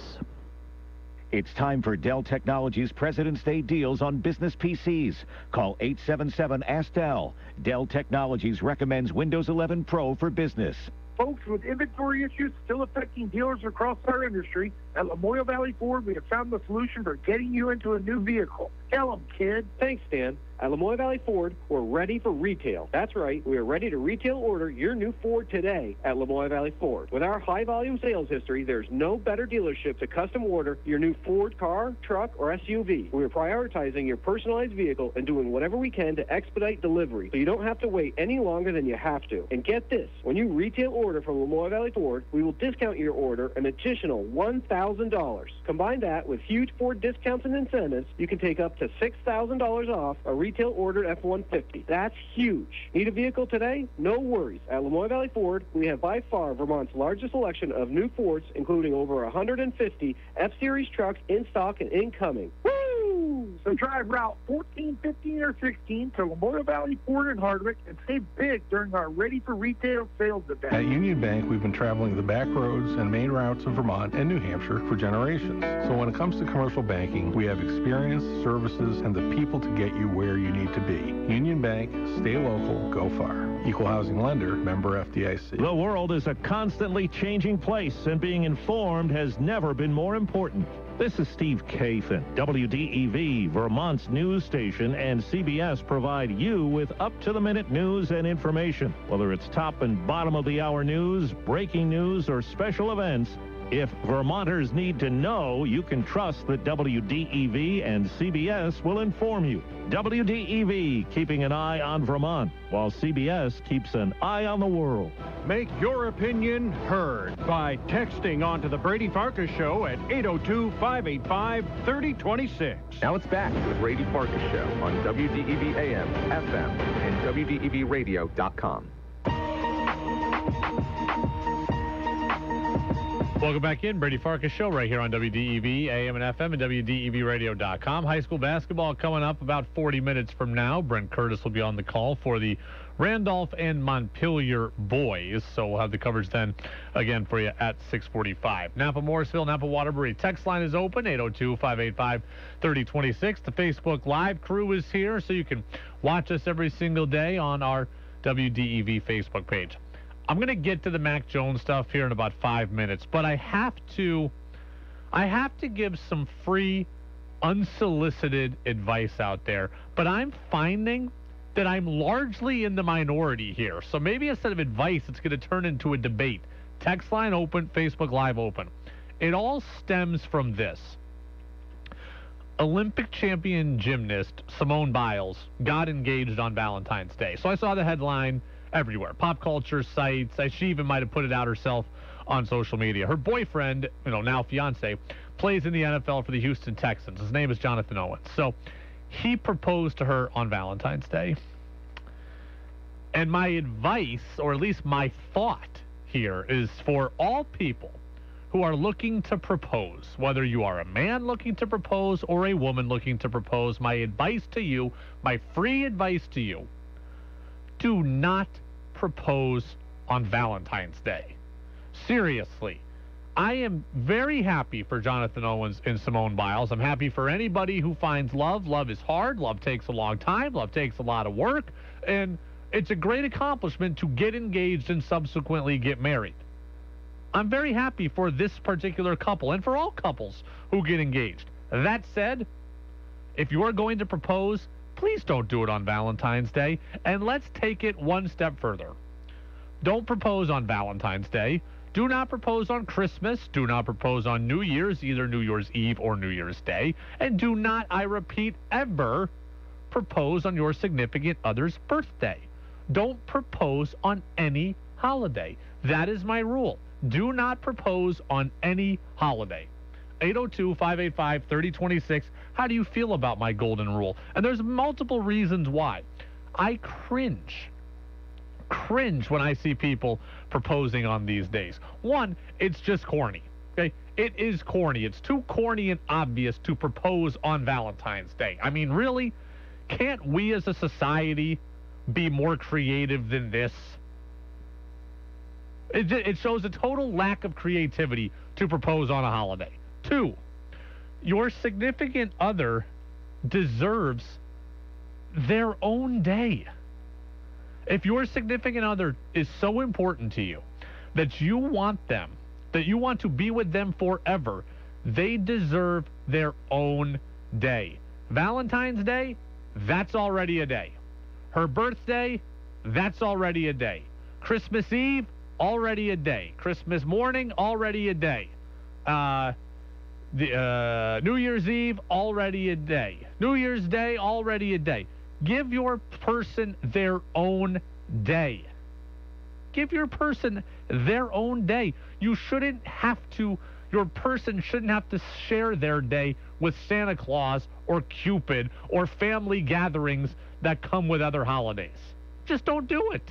It's time for Dell Technologies President's Day deals on business PCs. Call 877-ASK-DELL. Dell Technologies recommends Windows 11 Pro for business. Folks, with inventory issues still affecting dealers across our industry, at Lamoille Valley Ford, we have found the solution for getting you into a new vehicle. Tell them, kid. Thanks, Dan. At Lamoille Valley Ford, we're ready for retail. That's right, we are ready to retail order your new Ford today at Lamoille Valley Ford. With our high volume sales history, there's no better dealership to custom order your new Ford car, truck, or SUV. We are prioritizing your personalized vehicle and doing whatever we can to expedite delivery so you don't have to wait any longer than you have to. And get this, when you retail order from Lamoille Valley Ford, we will discount your order an additional $1,000. Combine that with huge Ford discounts and incentives, you can take up to $6,000 off a retail ordered F-150. That's huge. Need a vehicle today? No worries. At Lamoille Valley Ford, we have by far Vermont's largest selection of new Fords, including over 150 F-Series trucks in stock and incoming. Woo! So drive Route 14, 15, or 16 to Lamoille Valley Ford in Hardwick and save big during our Ready for Retail sales event. At Union Bank, we've been traveling the back roads and main routes of Vermont and New Hampshire for generations. So when it comes to commercial banking, we have experience, services, and the people to get you where you need to be. Union Bank, stay local, go far. Equal housing lender, member FDIC. The world is a constantly changing place, and being informed has never been more important. This is Steve Kathan. WDEV, Vermont's news station, and CBS provide you with up-to-the-minute news and information. Whether it's top and bottom of the hour news, breaking news, or special events, if Vermonters need to know, you can trust that WDEV and CBS will inform you. WDEV, keeping an eye on Vermont, while CBS keeps an eye on the world. Make your opinion heard by texting onto the Brady Farkas Show at 802-585-3026. Now it's back to the Brady Farkas Show on WDEV AM, FM, and WDEVradio.com. Welcome back in. Brady Farkas Show right here on WDEV, AM and FM, and WDEVradio.com. High school basketball coming up about 40 minutes from now. Brent Curtis will be on the call for the Randolph and Montpelier boys. So we'll have the coverage then again for you at 645. Napa Morrisville, Napa Waterbury. Text line is open, 802-585-3026. The Facebook Live crew is here, so you can watch us every single day on our WDEV Facebook page. I'm going to get to the Mac Jones stuff here in about five minutes, but I have to, I have to give some free, unsolicited advice out there. But I'm finding that I'm largely in the minority here. So maybe instead of advice, it's going to turn into a debate. Text line open, Facebook Live open. It all stems from this. Olympic champion gymnast Simone Biles got engaged on Valentine's Day. So I saw the headline everywhere. Pop culture sites. She even might have put it out herself on social media. Her boyfriend, you know, now fiance, plays in the NFL for the Houston Texans. His name is Jonathan Owens. So he proposed to her on Valentine's Day. And my advice, or at least my thought here, is for all people who are looking to propose, whether you are a man looking to propose or a woman looking to propose, my advice to you, my free advice to you, do not propose on Valentine's Day. Seriously. I am very happy for Jonathan Owens and Simone Biles. I'm happy for anybody who finds love. Love is hard. Love takes a long time. Love takes a lot of work. And it's a great accomplishment to get engaged and subsequently get married. I'm very happy for this particular couple and for all couples who get engaged. That said, if you are going to propose, please don't do it on Valentine's Day. And let's take it one step further. Don't propose on Valentine's Day. Do not propose on Christmas. Do not propose on New Year's, either New Year's Eve or New Year's Day. And do not, I repeat, ever propose on your significant other's birthday. Don't propose on any holiday. That is my rule. Do not propose on any holiday. 802 585 3026. How do you feel about my golden rule? And there's multiple reasons why. I cringe. Cringe when I see people proposing on these days. One, it's just corny. Okay? It is corny. It's too corny and obvious to propose on Valentine's Day. I mean, really? Can't we as a society be more creative than this? It, it shows a total lack of creativity to propose on a holiday. Two, your significant other deserves their own day. If your significant other is so important to you that you want them, that you want to be with them forever, they deserve their own day. Valentine's Day, that's already a day. Her birthday, that's already a day. Christmas Eve, already a day. Christmas morning, already a day. Uh, the uh, New Year's Eve, already a day. New Year's Day, already a day. Give your person their own day. Give your person their own day. You shouldn't have to, your person shouldn't have to share their day with Santa Claus or Cupid or family gatherings that come with other holidays. Just don't do it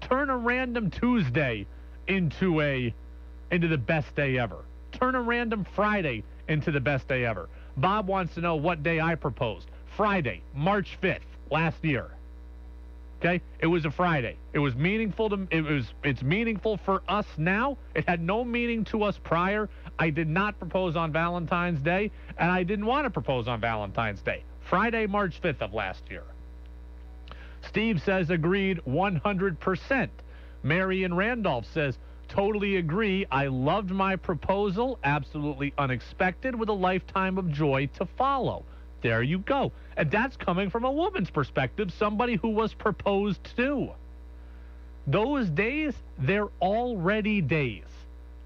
turn a random Tuesday into a into the best day ever. Turn a random Friday into the best day ever. Bob wants to know what day I proposed. Friday, March 5th, last year. Okay? It was a Friday. It was meaningful to it was it's meaningful for us now. It had no meaning to us prior. I did not propose on Valentine's Day, and I didn't want to propose on Valentine's Day. Friday, March 5th of last year. Steve says agreed 100%. Marion Randolph says totally agree. I loved my proposal. Absolutely unexpected with a lifetime of joy to follow. There you go. And that's coming from a woman's perspective, somebody who was proposed to. Those days, they're already days.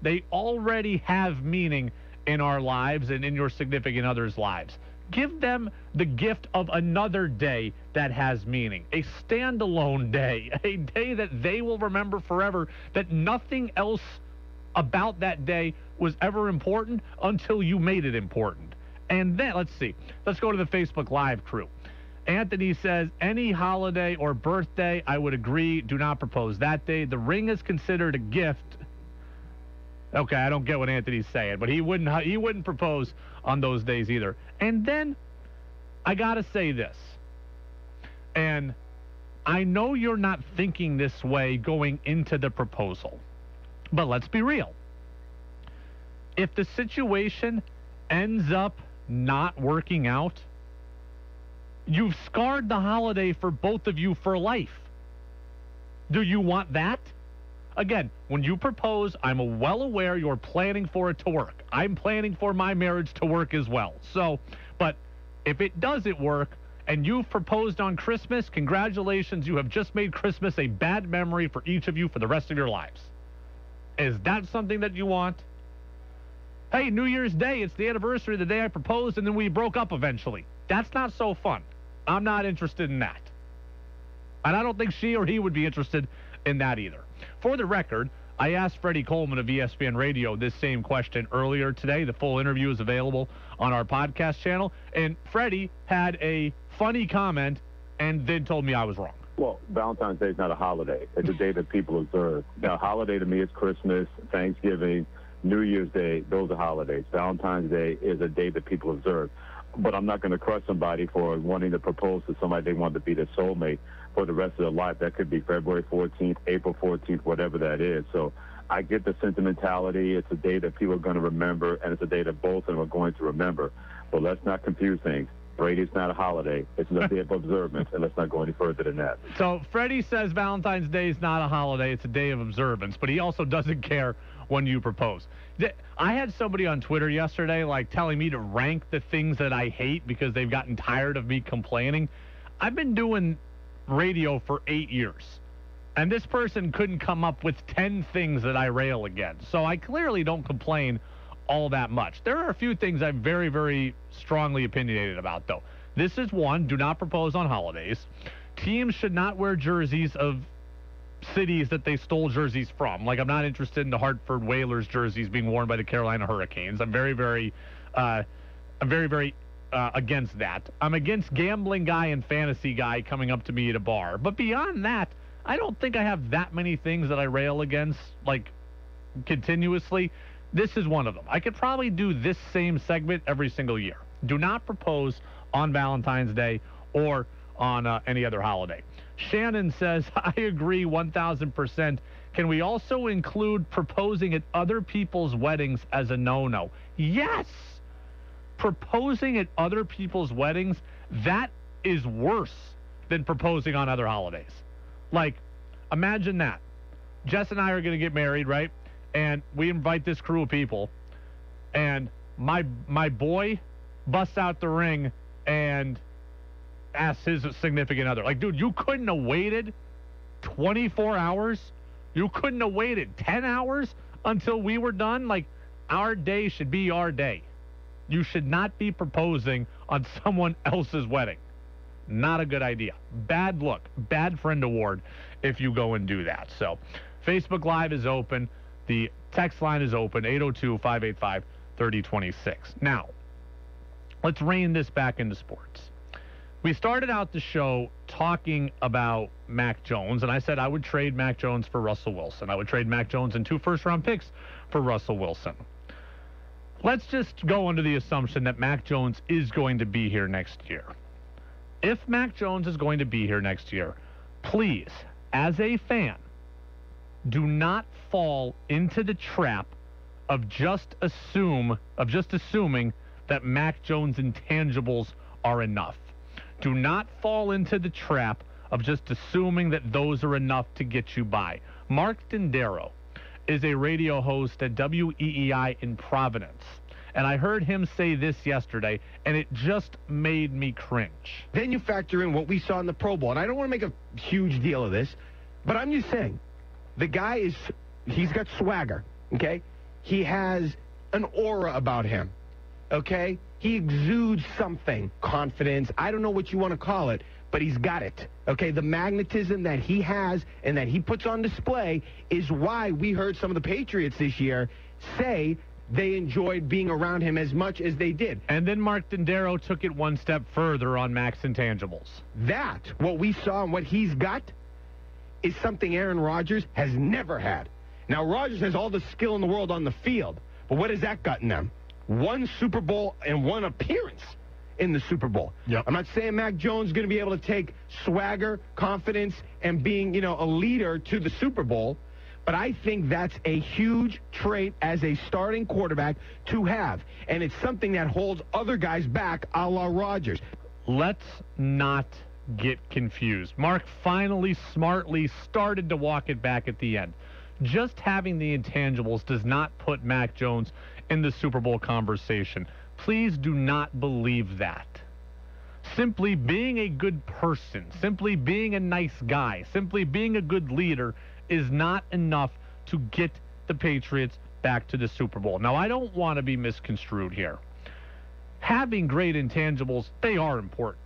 They already have meaning in our lives and in your significant other's lives. Give them the gift of another day that has meaning, a standalone day, a day that they will remember forever, that nothing else about that day was ever important until you made it important. And then, let's see, let's go to the Facebook Live crew. Anthony says, any holiday or birthday, I would agree, do not propose that day. The ring is considered a gift. Okay, I don't get what Anthony's saying, but he wouldn't he wouldn't propose on those days either. And then I got to say this. And I know you're not thinking this way going into the proposal. But let's be real. If the situation ends up not working out, you've scarred the holiday for both of you for life. Do you want that? Again, when you propose, I'm well aware you're planning for it to work. I'm planning for my marriage to work as well. So, but if it doesn't work and you've proposed on Christmas, congratulations, you have just made Christmas a bad memory for each of you for the rest of your lives. Is that something that you want? Hey, New Year's Day, it's the anniversary of the day I proposed and then we broke up eventually. That's not so fun. I'm not interested in that. And I don't think she or he would be interested in that either. For the record, I asked Freddie Coleman of ESPN Radio this same question earlier today. The full interview is available on our podcast channel. And Freddie had a funny comment and then told me I was wrong. Well, Valentine's Day is not a holiday. It's a day that people observe. Now, holiday to me is Christmas, Thanksgiving, New Year's Day. Those are holidays. Valentine's Day is a day that people observe. But I'm not going to crush somebody for wanting to propose to somebody they want to be their soulmate for the rest of their life. That could be February 14th, April 14th, whatever that is. So I get the sentimentality. It's a day that people are going to remember, and it's a day that both of them are going to remember. But let's not confuse things. Brady's not a holiday. It's a day of observance, and let's not go any further than that. So Freddie says Valentine's Day is not a holiday; it's a day of observance. But he also doesn't care when you propose. I had somebody on Twitter yesterday like telling me to rank the things that I hate because they've gotten tired of me complaining. I've been doing radio for eight years. And this person couldn't come up with 10 things that I rail against. So I clearly don't complain all that much. There are a few things I'm very, very strongly opinionated about, though. This is one do not propose on holidays. Teams should not wear jerseys of cities that they stole jerseys from. Like, I'm not interested in the Hartford Whalers jerseys being worn by the Carolina Hurricanes. I'm very, very, uh, I'm very, very uh, against that. I'm against gambling guy and fantasy guy coming up to me at a bar. But beyond that, I don't think I have that many things that I rail against, like, continuously. This is one of them. I could probably do this same segment every single year. Do not propose on Valentine's Day or on uh, any other holiday. Shannon says, I agree 1,000%. Can we also include proposing at other people's weddings as a no no? Yes! Proposing at other people's weddings, that is worse than proposing on other holidays. Like, imagine that. Jess and I are going to get married, right? And we invite this crew of people, and my my boy busts out the ring and asks his significant other, like, dude, you couldn't have waited 24 hours. You couldn't have waited 10 hours until we were done. Like, our day should be our day. You should not be proposing on someone else's wedding. Not a good idea. Bad look. Bad friend award if you go and do that. So, Facebook Live is open. The text line is open 802 585 3026. Now, let's rein this back into sports. We started out the show talking about Mac Jones, and I said I would trade Mac Jones for Russell Wilson. I would trade Mac Jones and two first round picks for Russell Wilson. Let's just go under the assumption that Mac Jones is going to be here next year. If Mac Jones is going to be here next year, please, as a fan, do not fall into the trap of just assume of just assuming that Mac Jones intangibles are enough. Do not fall into the trap of just assuming that those are enough to get you by. Mark Dondero is a radio host at WEEI in Providence. And I heard him say this yesterday, and it just made me cringe. Then you factor in what we saw in the Pro Bowl. And I don't want to make a huge deal of this, but I'm just saying the guy is, he's got swagger, okay? He has an aura about him, okay? He exudes something, confidence. I don't know what you want to call it, but he's got it. Okay, the magnetism that he has and that he puts on display is why we heard some of the Patriots this year say they enjoyed being around him as much as they did. And then Mark Dondero took it one step further on Mac's Intangibles. That, what we saw and what he's got, is something Aaron Rodgers has never had. Now, Rodgers has all the skill in the world on the field, but what has that gotten them? One Super Bowl and one appearance in the Super Bowl. Yep. I'm not saying Mac Jones is going to be able to take swagger, confidence, and being, you know, a leader to the Super Bowl, but I think that's a huge trait as a starting quarterback to have. And it's something that holds other guys back, a la Rodgers. Let's not get confused. Mark finally, smartly started to walk it back at the end. Just having the intangibles does not put Mac Jones in the Super Bowl conversation. Please do not believe that. Simply being a good person, simply being a nice guy, simply being a good leader is not enough to get the Patriots back to the Super Bowl. Now, I don't want to be misconstrued here. Having great intangibles, they are important.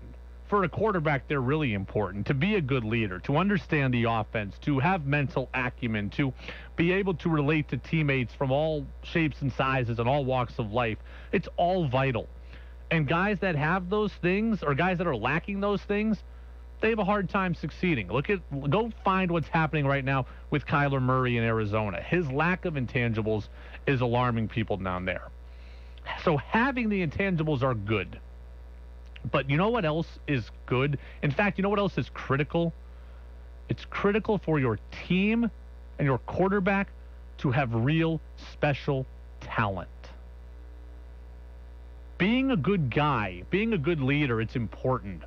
For a quarterback, they're really important to be a good leader, to understand the offense, to have mental acumen, to be able to relate to teammates from all shapes and sizes and all walks of life. It's all vital. And guys that have those things, or guys that are lacking those things, they have a hard time succeeding. Look at go find what's happening right now with Kyler Murray in Arizona. His lack of intangibles is alarming people down there. So having the intangibles are good. But you know what else is good? In fact, you know what else is critical? It's critical for your team and your quarterback to have real special talent. Being a good guy, being a good leader, it's important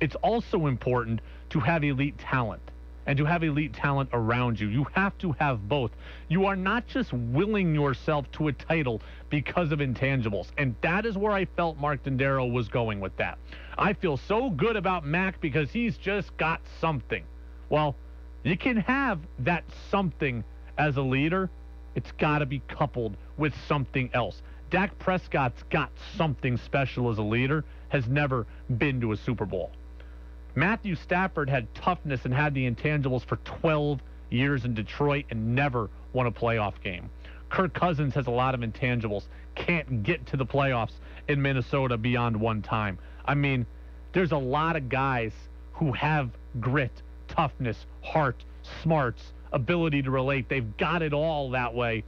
it's also important to have elite talent and to have elite talent around you. You have to have both. You are not just willing yourself to a title because of intangibles. And that is where I felt Mark Dondero was going with that. I feel so good about Mac because he's just got something. Well, you can have that something as a leader. It's got to be coupled with something else. Dak Prescott's got something special as a leader, has never been to a Super Bowl. Matthew Stafford had toughness and had the intangibles for 12 years in Detroit and never won a playoff game. Kirk Cousins has a lot of intangibles, can't get to the playoffs in Minnesota beyond one time. I mean, there's a lot of guys who have grit, toughness, heart, smarts, ability to relate. They've got it all that way,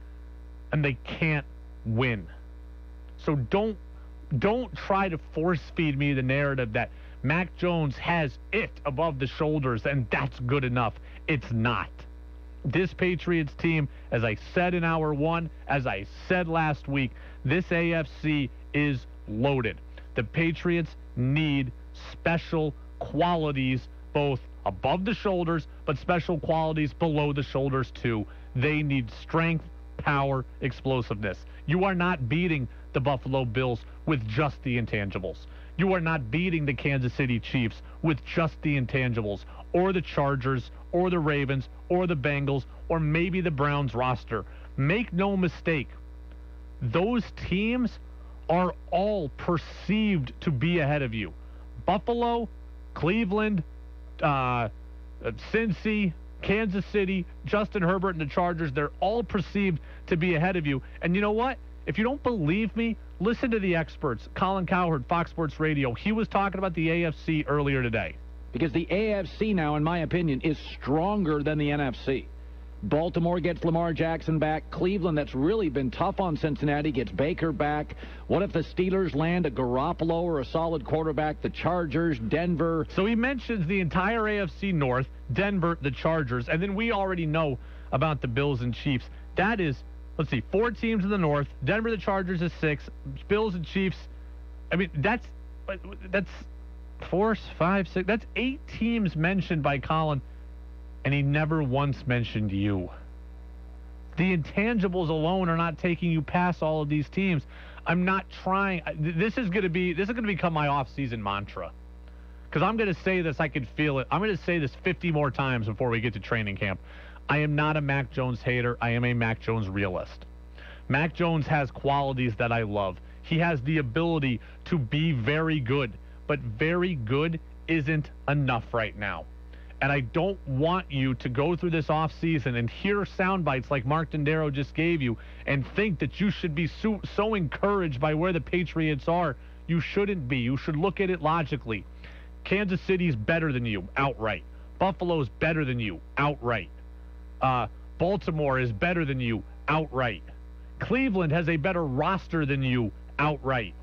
and they can't win. So don't don't try to force feed me the narrative that Mac Jones has it above the shoulders, and that's good enough. It's not. This Patriots team, as I said in hour one, as I said last week, this AFC is loaded. The Patriots need special qualities, both above the shoulders, but special qualities below the shoulders, too. They need strength, power, explosiveness. You are not beating the Buffalo Bills with just the intangibles. You are not beating the Kansas City Chiefs with just the intangibles, or the Chargers, or the Ravens, or the Bengals, or maybe the Browns roster. Make no mistake, those teams are all perceived to be ahead of you. Buffalo, Cleveland, uh, Cincy, Kansas City, Justin Herbert, and the Chargers, they're all perceived to be ahead of you. And you know what? If you don't believe me, listen to the experts. Colin Cowherd, Fox Sports Radio. He was talking about the AFC earlier today. Because the AFC now, in my opinion, is stronger than the NFC. Baltimore gets Lamar Jackson back. Cleveland, that's really been tough on Cincinnati, gets Baker back. What if the Steelers land a Garoppolo or a solid quarterback? The Chargers, Denver. So he mentions the entire AFC North, Denver, the Chargers, and then we already know about the Bills and Chiefs. That is let's see, four teams in the North. Denver, the Chargers is six. Bills and Chiefs. I mean, that's that's four, five, six. That's eight teams mentioned by Colin, and he never once mentioned you. The intangibles alone are not taking you past all of these teams. I'm not trying. This is going to be this is going to become my off-season mantra. Because I'm going to say this, I can feel it. I'm going to say this 50 more times before we get to training camp. I am not a Mac Jones hater. I am a Mac Jones realist. Mac Jones has qualities that I love. He has the ability to be very good, but very good isn't enough right now. And I don't want you to go through this offseason and hear sound bites like Mark Dondero just gave you and think that you should be so, so encouraged by where the Patriots are. You shouldn't be. You should look at it logically. Kansas City's better than you outright. Buffalo's better than you outright. Uh, Baltimore is better than you outright. Cleveland has a better roster than you outright.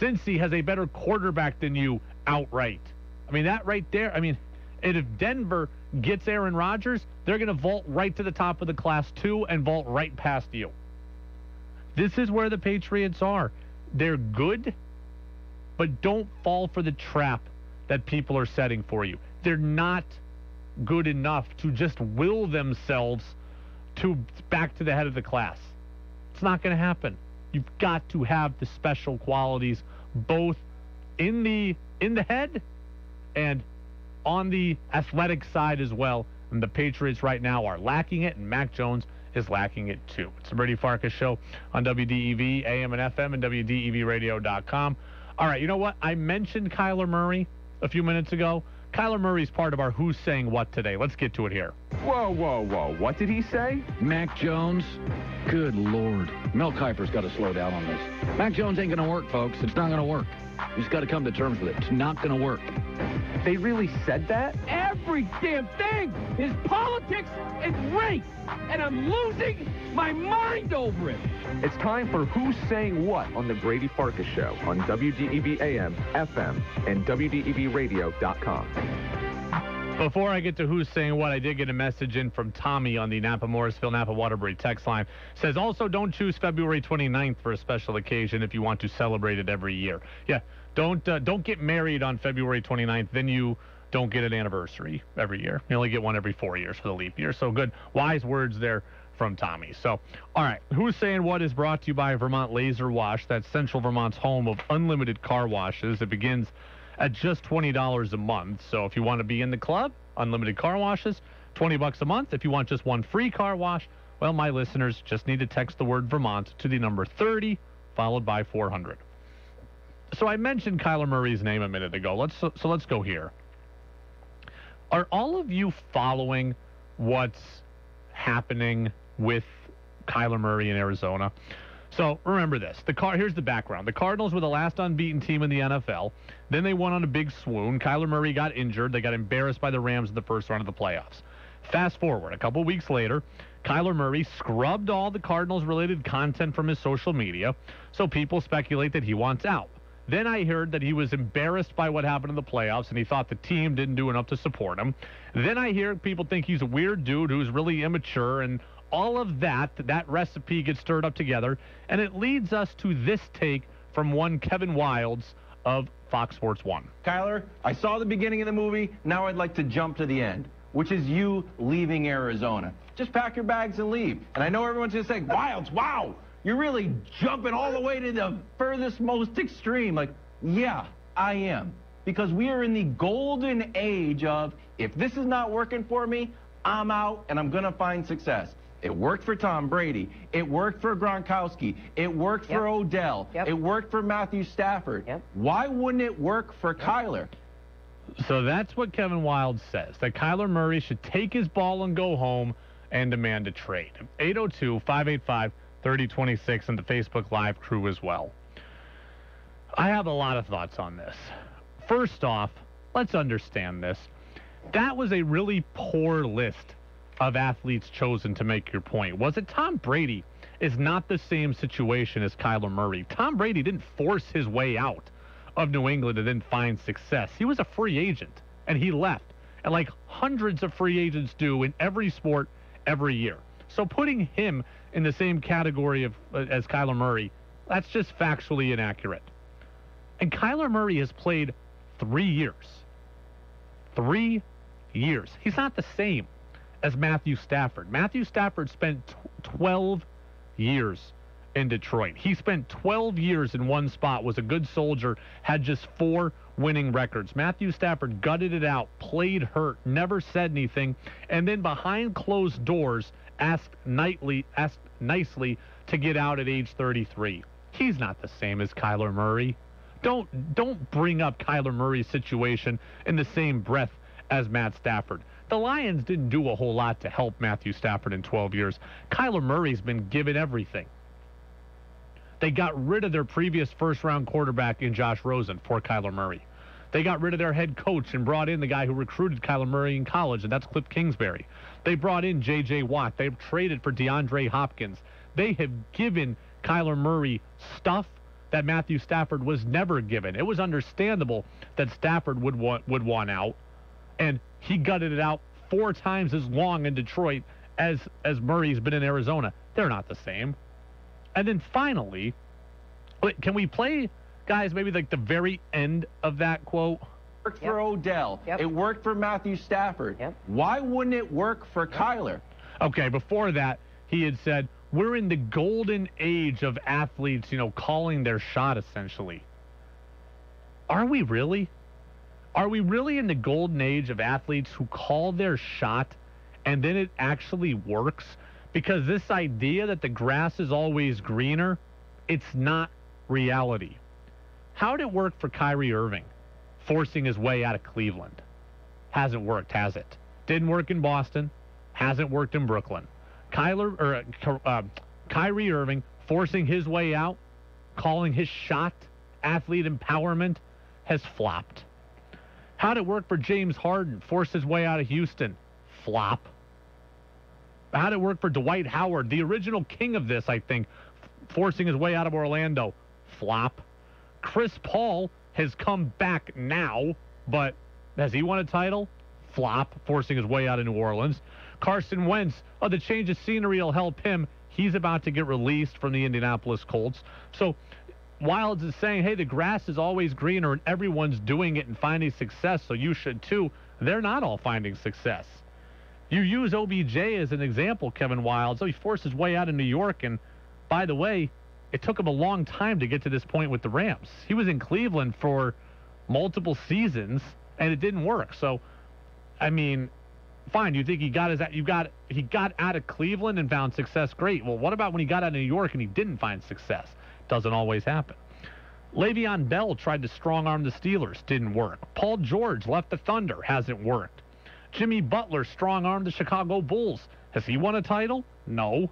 Cincy has a better quarterback than you outright. I mean, that right there, I mean, and if Denver gets Aaron Rodgers, they're going to vault right to the top of the class two and vault right past you. This is where the Patriots are. They're good, but don't fall for the trap that people are setting for you. They're not good enough to just will themselves to back to the head of the class. It's not going to happen. You've got to have the special qualities both in the in the head and on the athletic side as well. And the Patriots right now are lacking it, and Mac Jones is lacking it too. It's the Brady Farkas Show on WDEV, AM and FM, and WDEVradio.com. All right, you know what? I mentioned Kyler Murray a few minutes ago. Kyler Murray's part of our Who's Saying What today. Let's get to it here. Whoa, whoa, whoa. What did he say? Mac Jones? Good Lord. Mel Kiper's got to slow down on this. Mac Jones ain't going to work, folks. It's not going to work. You just got to come to terms with it. It's not going to work. They really said that? Every damn thing is politics and race, and I'm losing my mind over it. It's time for Who's Saying What on The Brady Farkas Show on WDEV AM, FM, and WDEVradio.com. Before I get to who's saying what, I did get a message in from Tommy on the Napa Morrisville Napa Waterbury text line. Says also don't choose February 29th for a special occasion if you want to celebrate it every year. Yeah, don't uh, don't get married on February 29th. Then you don't get an anniversary every year. You only get one every four years for the leap year. So good, wise words there from Tommy. So, all right, who's saying what is brought to you by Vermont Laser Wash? That's Central Vermont's home of unlimited car washes. It begins at just $20 a month. So if you want to be in the club, unlimited car washes, 20 bucks a month. If you want just one free car wash, well, my listeners just need to text the word Vermont to the number 30 followed by 400. So I mentioned Kyler Murray's name a minute ago. Let's so, so let's go here. Are all of you following what's happening with Kyler Murray in Arizona? So remember this. The car here's the background. The Cardinals were the last unbeaten team in the NFL. Then they won on a big swoon. Kyler Murray got injured. They got embarrassed by the Rams in the first round of the playoffs. Fast forward a couple weeks later, Kyler Murray scrubbed all the Cardinals related content from his social media, so people speculate that he wants out. Then I heard that he was embarrassed by what happened in the playoffs and he thought the team didn't do enough to support him. Then I hear people think he's a weird dude who's really immature and all of that, that recipe gets stirred up together, and it leads us to this take from one Kevin Wildes of Fox Sports 1. Kyler, I saw the beginning of the movie. Now I'd like to jump to the end, which is you leaving Arizona. Just pack your bags and leave. And I know everyone's going to say, Wildes, wow, you're really jumping all the way to the furthest, most extreme. Like, yeah, I am. Because we are in the golden age of if this is not working for me, I'm out and I'm going to find success. It worked for Tom Brady. It worked for Gronkowski. It worked for Odell. Yep. It worked for Matthew Stafford. Why wouldn't it work for Kyler? So that's what Kevin Wildes says that Kyler Murray should take his ball and go home and demand a trade. 802 585 3026 and the Facebook Live crew as well. I have a lot of thoughts on this. First off, let's understand this. That was a really poor list of athletes chosen to make your point. Was it Tom Brady is not the same situation as Kyler Murray. Tom Brady didn't force his way out of New England and then find success. He was a free agent and he left. And like hundreds of free agents do in every sport every year. So putting him in the same category of uh, as Kyler Murray, that's just factually inaccurate. And Kyler Murray has played 3 years. 3 years. He's not the same as Matthew Stafford. Matthew Stafford spent tw- 12 years in Detroit. He spent 12 years in one spot, was a good soldier, had just four winning records. Matthew Stafford gutted it out, played hurt, never said anything, and then behind closed doors asked nightly asked nicely to get out at age 33. He's not the same as Kyler Murray. Don't don't bring up Kyler Murray's situation in the same breath as Matt Stafford. The Lions didn't do a whole lot to help Matthew Stafford in 12 years. Kyler Murray's been given everything. They got rid of their previous first round quarterback in Josh Rosen for Kyler Murray. They got rid of their head coach and brought in the guy who recruited Kyler Murray in college, and that's Cliff Kingsbury. They brought in J.J. Watt. They've traded for DeAndre Hopkins. They have given Kyler Murray stuff that Matthew Stafford was never given. It was understandable that Stafford would want would want out, and he gutted it out four times as long in Detroit as as Murray's been in Arizona. They're not the same. And then finally, wait, can we play, guys? Maybe like the very end of that quote. worked for Odell. It worked for Matthew Stafford. Why wouldn't it work for Kyler? Okay, before that, he had said, we're in the golden age of athletes, you know, calling their shot essentially. Are we really? Are we really in the golden age of athletes who call their shot and then it actually works? Because this idea that the grass is always greener, it's not reality. How did it work for Kyrie Irving? forcing his way out of Cleveland. Hasn't worked, has it? Didn't work in Boston. Hasn't worked in Brooklyn. Kyler or uh, uh, Kyrie Irving forcing his way out, calling his shot athlete empowerment, has flopped. How'd it work for James Harden? Forced his way out of Houston. Flop. How'd it work for Dwight Howard, the original king of this, I think, forcing his way out of Orlando? Flop. Chris Paul has come back now, but has he won a title? Flop, forcing his way out of New Orleans. Carson Wentz, oh, the change of scenery will help him. He's about to get released from the Indianapolis Colts. So Wildes is saying, hey, the grass is always greener and everyone's doing it and finding success, so you should too. They're not all finding success. You use OBJ as an example, Kevin Wildes. So oh, he forced his way out of New York, and by the way, it took him a long time to get to this point with the Rams. He was in Cleveland for multiple seasons, and it didn't work. So, I mean, fine. You think he got his you got he got out of Cleveland and found success? Great. Well, what about when he got out of New York and he didn't find success? Doesn't always happen. Le'Veon Bell tried to strong arm the Steelers, didn't work. Paul George left the Thunder, hasn't worked. Jimmy Butler strong armed the Chicago Bulls. Has he won a title? No.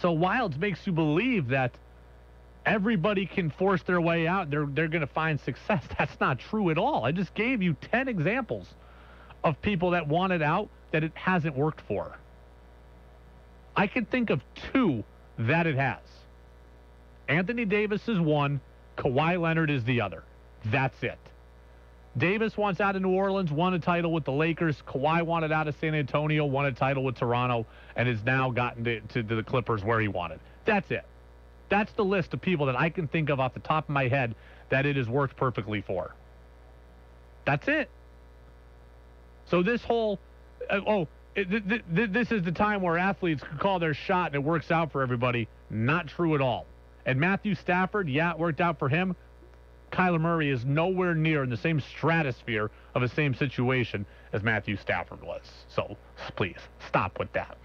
So Wildes makes you believe that everybody can force their way out. They're they're going to find success. That's not true at all. I just gave you 10 examples of people that wanted out that it hasn't worked for. I can think of two that it has. Anthony Davis is one, Kawhi Leonard is the other. That's it. Davis wants out of New Orleans, won a title with the Lakers. Kawhi wanted out of San Antonio, won a title with Toronto, and has now gotten to, to, to the Clippers where he wanted. That's it. That's the list of people that I can think of off the top of my head that it has worked perfectly for. That's it. So this whole, uh, oh, it, th- th- this is the time where athletes can call their shot and it works out for everybody. Not true at all. And Matthew Stafford, yeah, it worked out for him. Kyler Murray is nowhere near in the same stratosphere of the same situation as Matthew Stafford was. So please stop with that.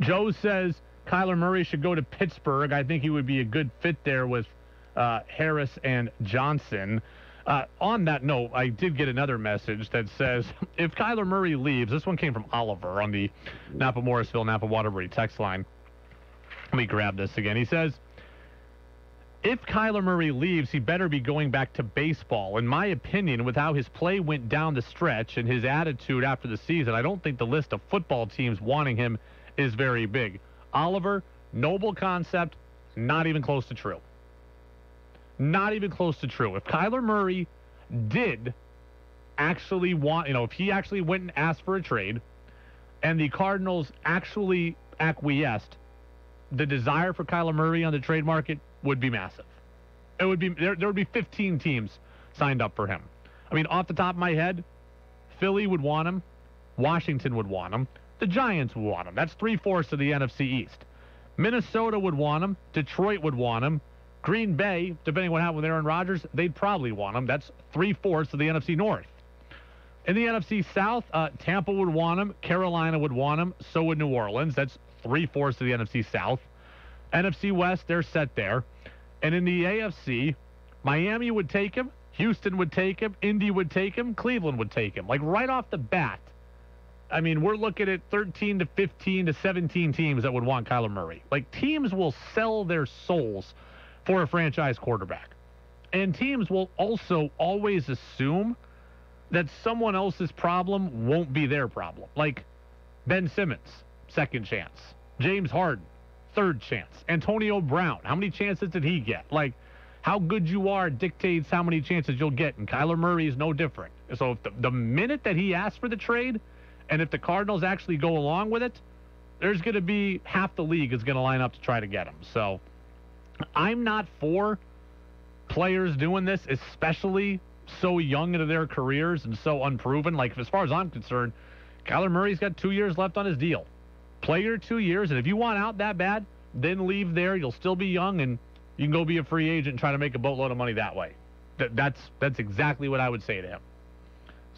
Joe says Kyler Murray should go to Pittsburgh. I think he would be a good fit there with uh, Harris and Johnson. Uh, on that note, I did get another message that says if Kyler Murray leaves, this one came from Oliver on the Napa Morrisville Napa Waterbury text line. Let me grab this again. He says, if Kyler Murray leaves, he better be going back to baseball. In my opinion, with how his play went down the stretch and his attitude after the season, I don't think the list of football teams wanting him is very big. Oliver, noble concept, not even close to true. Not even close to true. If Kyler Murray did actually want, you know, if he actually went and asked for a trade and the Cardinals actually acquiesced, the desire for Kyler Murray on the trade market would be massive. It would be there, there would be 15 teams signed up for him. I mean, off the top of my head, Philly would want him, Washington would want him, the Giants would want him. That's three fourths of the NFC East. Minnesota would want him, Detroit would want him, Green Bay, depending on what happened with Aaron Rodgers, they'd probably want him. That's three fourths of the NFC North. In the NFC South, uh, Tampa would want him, Carolina would want him, so would New Orleans. That's three fourths of the NFC South. NFC West, they're set there. And in the AFC, Miami would take him, Houston would take him, Indy would take him, Cleveland would take him. Like right off the bat, I mean, we're looking at 13 to 15 to 17 teams that would want Kyler Murray. Like teams will sell their souls for a franchise quarterback. And teams will also always assume that someone else's problem won't be their problem. Like Ben Simmons, second chance. James Harden, third chance. Antonio Brown, how many chances did he get? Like, how good you are dictates how many chances you'll get, and Kyler Murray is no different. So if the, the minute that he asks for the trade, and if the Cardinals actually go along with it, there's going to be half the league is going to line up to try to get him. So I'm not for players doing this, especially so young into their careers and so unproven. Like, as far as I'm concerned, Kyler Murray's got two years left on his deal play your two years, and if you want out that bad, then leave there. You'll still be young, and you can go be a free agent and try to make a boatload of money that way. That, that's that's exactly what I would say to him.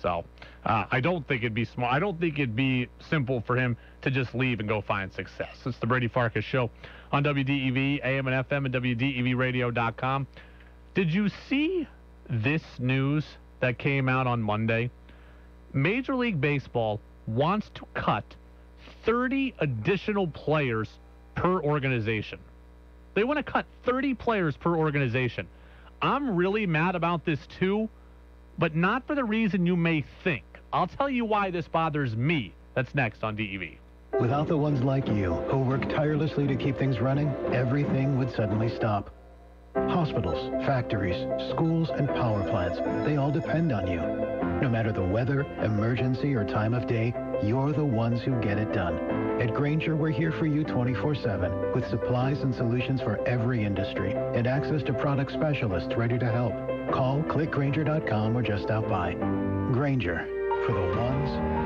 So uh, I don't think it'd be smart. I don't think it'd be simple for him to just leave and go find success. It's the Brady Farkas Show on WDEV, AM and FM, and WDEVradio.com. Did you see this news that came out on Monday, Major League Baseball wants to cut 30 additional players per organization. They want to cut 30 players per organization. I'm really mad about this too, but not for the reason you may think. I'll tell you why this bothers me. That's next on DEV. Without the ones like you, who work tirelessly to keep things running, everything would suddenly stop. Hospitals, factories, schools, and power plants, they all depend on you. No matter the weather, emergency, or time of day, you're the ones who get it done. At Grainger, we're here for you 24-7 with supplies and solutions for every industry and access to product specialists ready to help. Call clickgranger.com or just stop by. Grainger, for the ones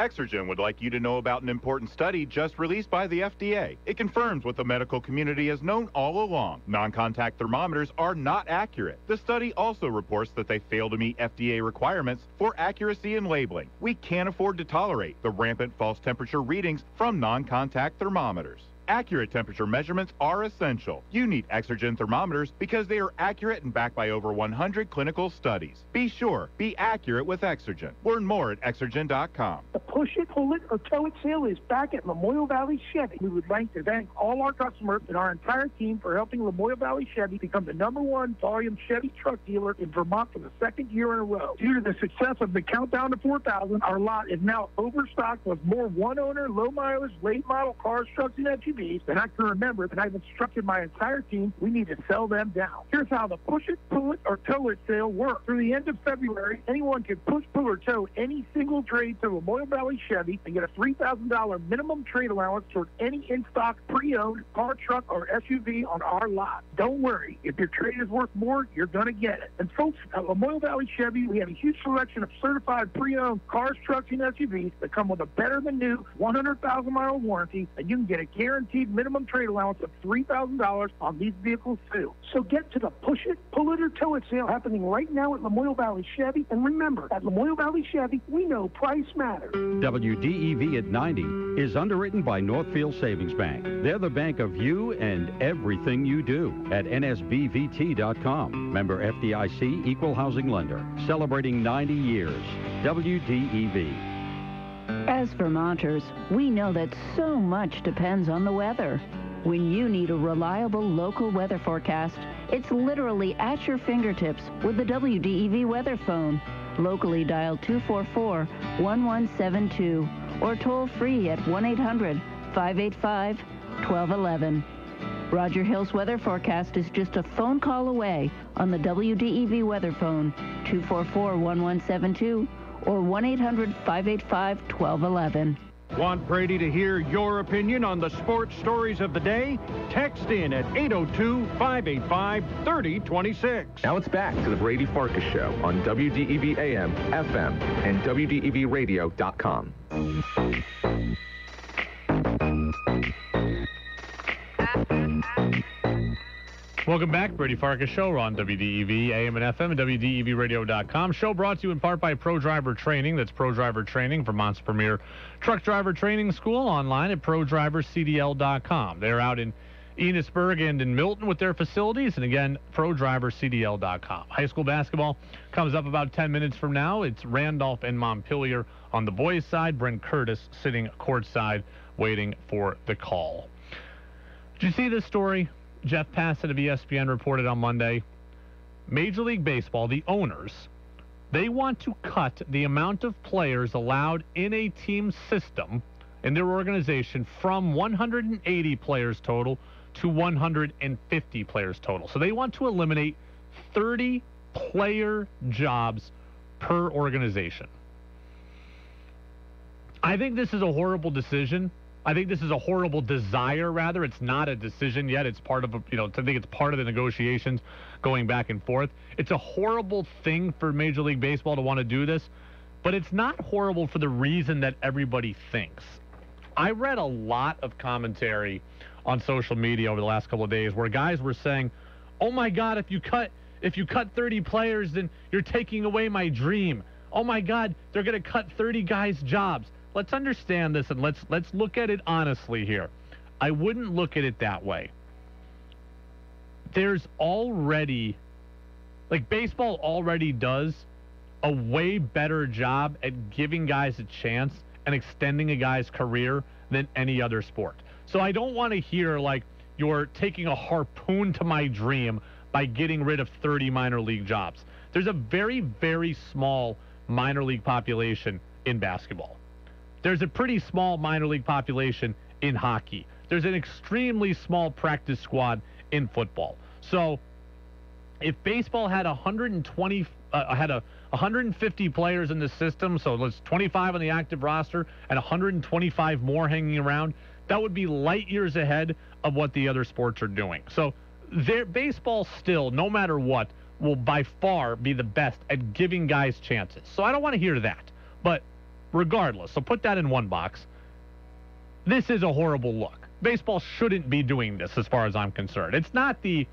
Exergen would like you to know about an important study just released by the FDA. It confirms what the medical community has known all along. Non-contact thermometers are not accurate. The study also reports that they fail to meet FDA requirements for accuracy in labeling. We can't afford to tolerate the rampant false temperature readings from non-contact thermometers. Accurate temperature measurements are essential. You need Exergen thermometers because they are accurate and backed by over 100 clinical studies. Be sure, be accurate with Exergen. Learn more at Exergen.com. The push it, pull it, or tow it sale is back at Lamoille Valley Chevy. We would like to thank all our customers and our entire team for helping Lamoille Valley Chevy become the number one volume Chevy truck dealer in Vermont for the second year in a row. Due to the success of the countdown to 4,000, our lot is now overstocked with more one-owner, low-mileage, late-model cars, trucks, and SUVs than I can remember, that I've instructed my entire team we need to sell them down. Here's how the push it, pull it, or tow it sale works. Through the end of February, anyone can push, pull, or tow any single trade to Lamoille Valley Chevy and get a $3,000 minimum trade allowance toward any in-stock pre-owned car, truck, or SUV on our lot. Don't worry. If your trade is worth more, you're going to get it. And folks, at Lamoille Valley Chevy, we have a huge selection of certified pre-owned cars, trucks, and SUVs that come with a better-than-new 100,000-mile warranty, and you can get a guaranteed minimum trade allowance of $3,000 on these vehicles, too. So get to the push it, pull it, or tow it sale happening right now at Lamoille Valley Chevy. And remember, at Lamoille Valley Chevy, we know price matters. WDEV at 90 is underwritten by Northfield Savings Bank. They're the bank of you and everything you do at nsbvt.com. Member FDIC equal housing lender. Celebrating 90 years. WDEV. As Vermonters, we know that so much depends on the weather. When you need a reliable local weather forecast, it's literally at your fingertips with the WDEV weather phone. Locally dial 244-1172 or toll free at 1-800-585-1211. Roger Hill's weather forecast is just a phone call away on the WDEV weather phone 244-1172 or 1-800-585-1211. Want Brady to hear your opinion on the sports stories of the day? Text in at 802-585-3026. Now it's back to the Brady Farkas Show on WDEV AM, FM, and WDEVradio.com. Welcome back, Brady Farkas Show. On WDEV, AM and FM, and WDEVradio.com. Show brought to you in part by Pro Driver Training. That's Pro Driver Training, Vermont's premier truck driver training school online at ProDriverCDL.com. They're out in Enosburg and in Milton with their facilities, and again, ProDriverCDL.com. High school basketball comes up about 10 minutes from now. It's Randolph and Montpelier on the boys' side. Brent Curtis sitting courtside waiting for the call. Did you see this story? Jeff Passan of ESPN reported on Monday. Major League Baseball, the owners, they want to cut the amount of players allowed in a team system in their organization from 180 players total to 150 players total. So they want to eliminate 30 player jobs per organization. I think this is a horrible decision. I think this is a horrible desire, rather. It's not a decision yet. It's part of, a, you know, I think it's part of the negotiations going back and forth. It's a horrible thing for Major League Baseball to want to do this, but it's not horrible for the reason that everybody thinks. I read a lot of commentary on social media over the last couple of days where guys were saying, "Oh my God, if you cut if you cut 30 players, then you're taking away my dream. Oh my God, they're going to cut 30 guys' jobs." Let's understand this and let's let's look at it honestly here. I wouldn't look at it that way. There's already Like baseball already does a way better job at giving guys a chance and extending a guy's career than any other sport. So I don't want to hear like you're taking a harpoon to my dream by getting rid of 30 minor league jobs. There's a very, very small minor league population in basketball. There's a pretty small minor league population in hockey. There's an extremely small practice squad in football. So if baseball had 120 uh, had a 150 players in the system, so let's 25 on the active roster and 125 more hanging around, that would be light years ahead of what the other sports are doing. So their baseball still, no matter what, will by far be the best at giving guys chances. So I don't want to hear that. But regardless, so put that in one box. This is a horrible look. Baseball shouldn't be doing this as far as I'm concerned. It's not the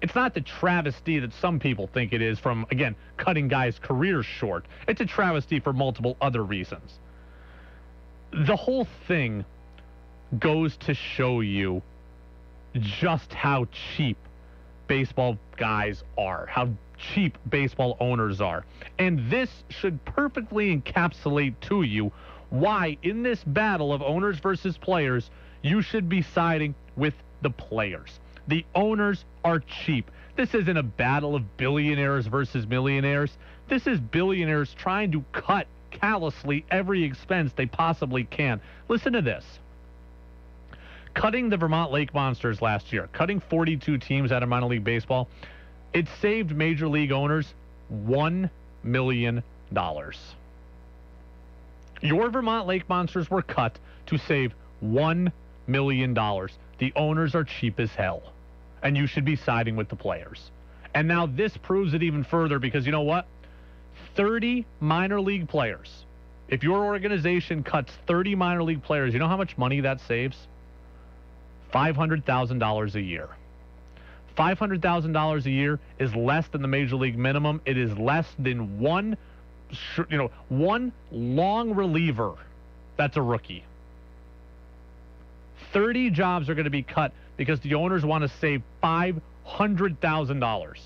it's not the travesty that some people think it is from again cutting guys' careers short. It's a travesty for multiple other reasons. The whole thing goes to show you just how cheap baseball guys are, how cheap baseball owners are. And this should perfectly encapsulate to you why, in this battle of owners versus players, you should be siding with the players. The owners are cheap. This isn't a battle of billionaires versus millionaires. This is billionaires trying to cut callously every expense they possibly can. Listen to this. Cutting the Vermont Lake Monsters last year, cutting 42 teams out of minor league baseball, it saved major league owners $1 million. Your Vermont Lake Monsters were cut to save $1 million. The owners are cheap as hell, and you should be siding with the players. And now this proves it even further because you know what? 30 minor league players. If your organization cuts 30 minor league players, you know how much money that saves? $500,000 a year. $500,000 a year is less than the major league minimum. It is less than one, you know, one long reliever that's a rookie. 30 jobs are going to be cut because the owners want to save $500,000.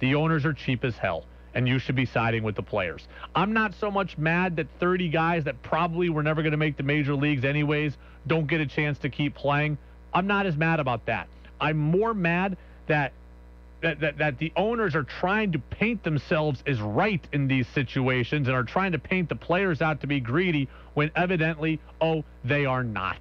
The owners are cheap as hell, and you should be siding with the players. I'm not so much mad that 30 guys that probably were never going to make the major leagues anyways don't get a chance to keep playing. I'm not as mad about that. I'm more mad that that, that, that the owners are trying to paint themselves as right in these situations and are trying to paint the players out to be greedy when evidently, oh, they are not.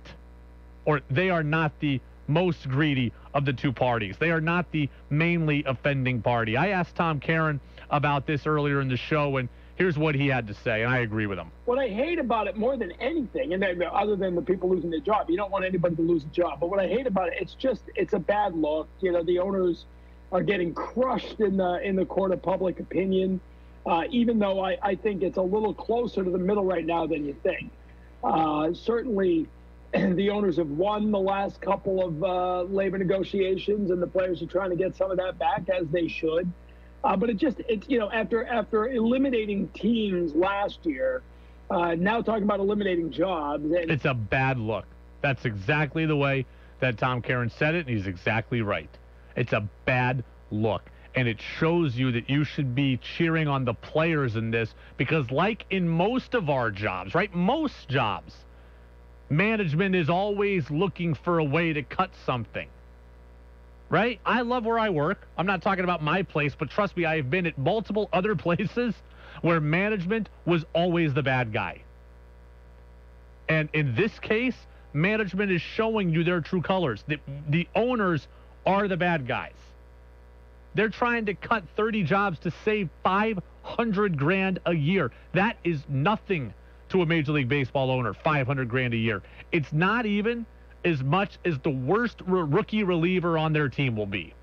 Or they are not the most greedy of the two parties. They are not the mainly offending party. I asked Tom Caron about this earlier in the show, and here's what he had to say, and I agree with him. What I hate about it more than anything, and then, other than the people losing their job, you don't want anybody to lose a job. But what I hate about it, it's just it's a bad look. You know, the owners are getting crushed in the in the court of public opinion. Uh, even though I, I think it's a little closer to the middle right now than you think. Uh, certainly, the owners have won the last couple of uh, labor negotiations, and the players are trying to get some of that back as they should. Uh, but it just it's you know after after eliminating teams last year, uh, now talking about eliminating jobs. And it's a bad look. That's exactly the way that Tom Caron said it, and he's exactly right. It's a bad look. And it shows you that you should be cheering on the players in this because, like in most of our jobs, right? Most jobs, management is always looking for a way to cut something right? I love where I work. I'm not talking about my place, but trust me, I have been at multiple other places where management was always the bad guy. And in this case, management is showing you their true colors. The, the owners are the bad guys. They're trying to cut 30 jobs to save 500 grand a year. That is nothing to a Major League Baseball owner, 500 grand a year. It's not even as much as the worst rookie reliever on their team will be.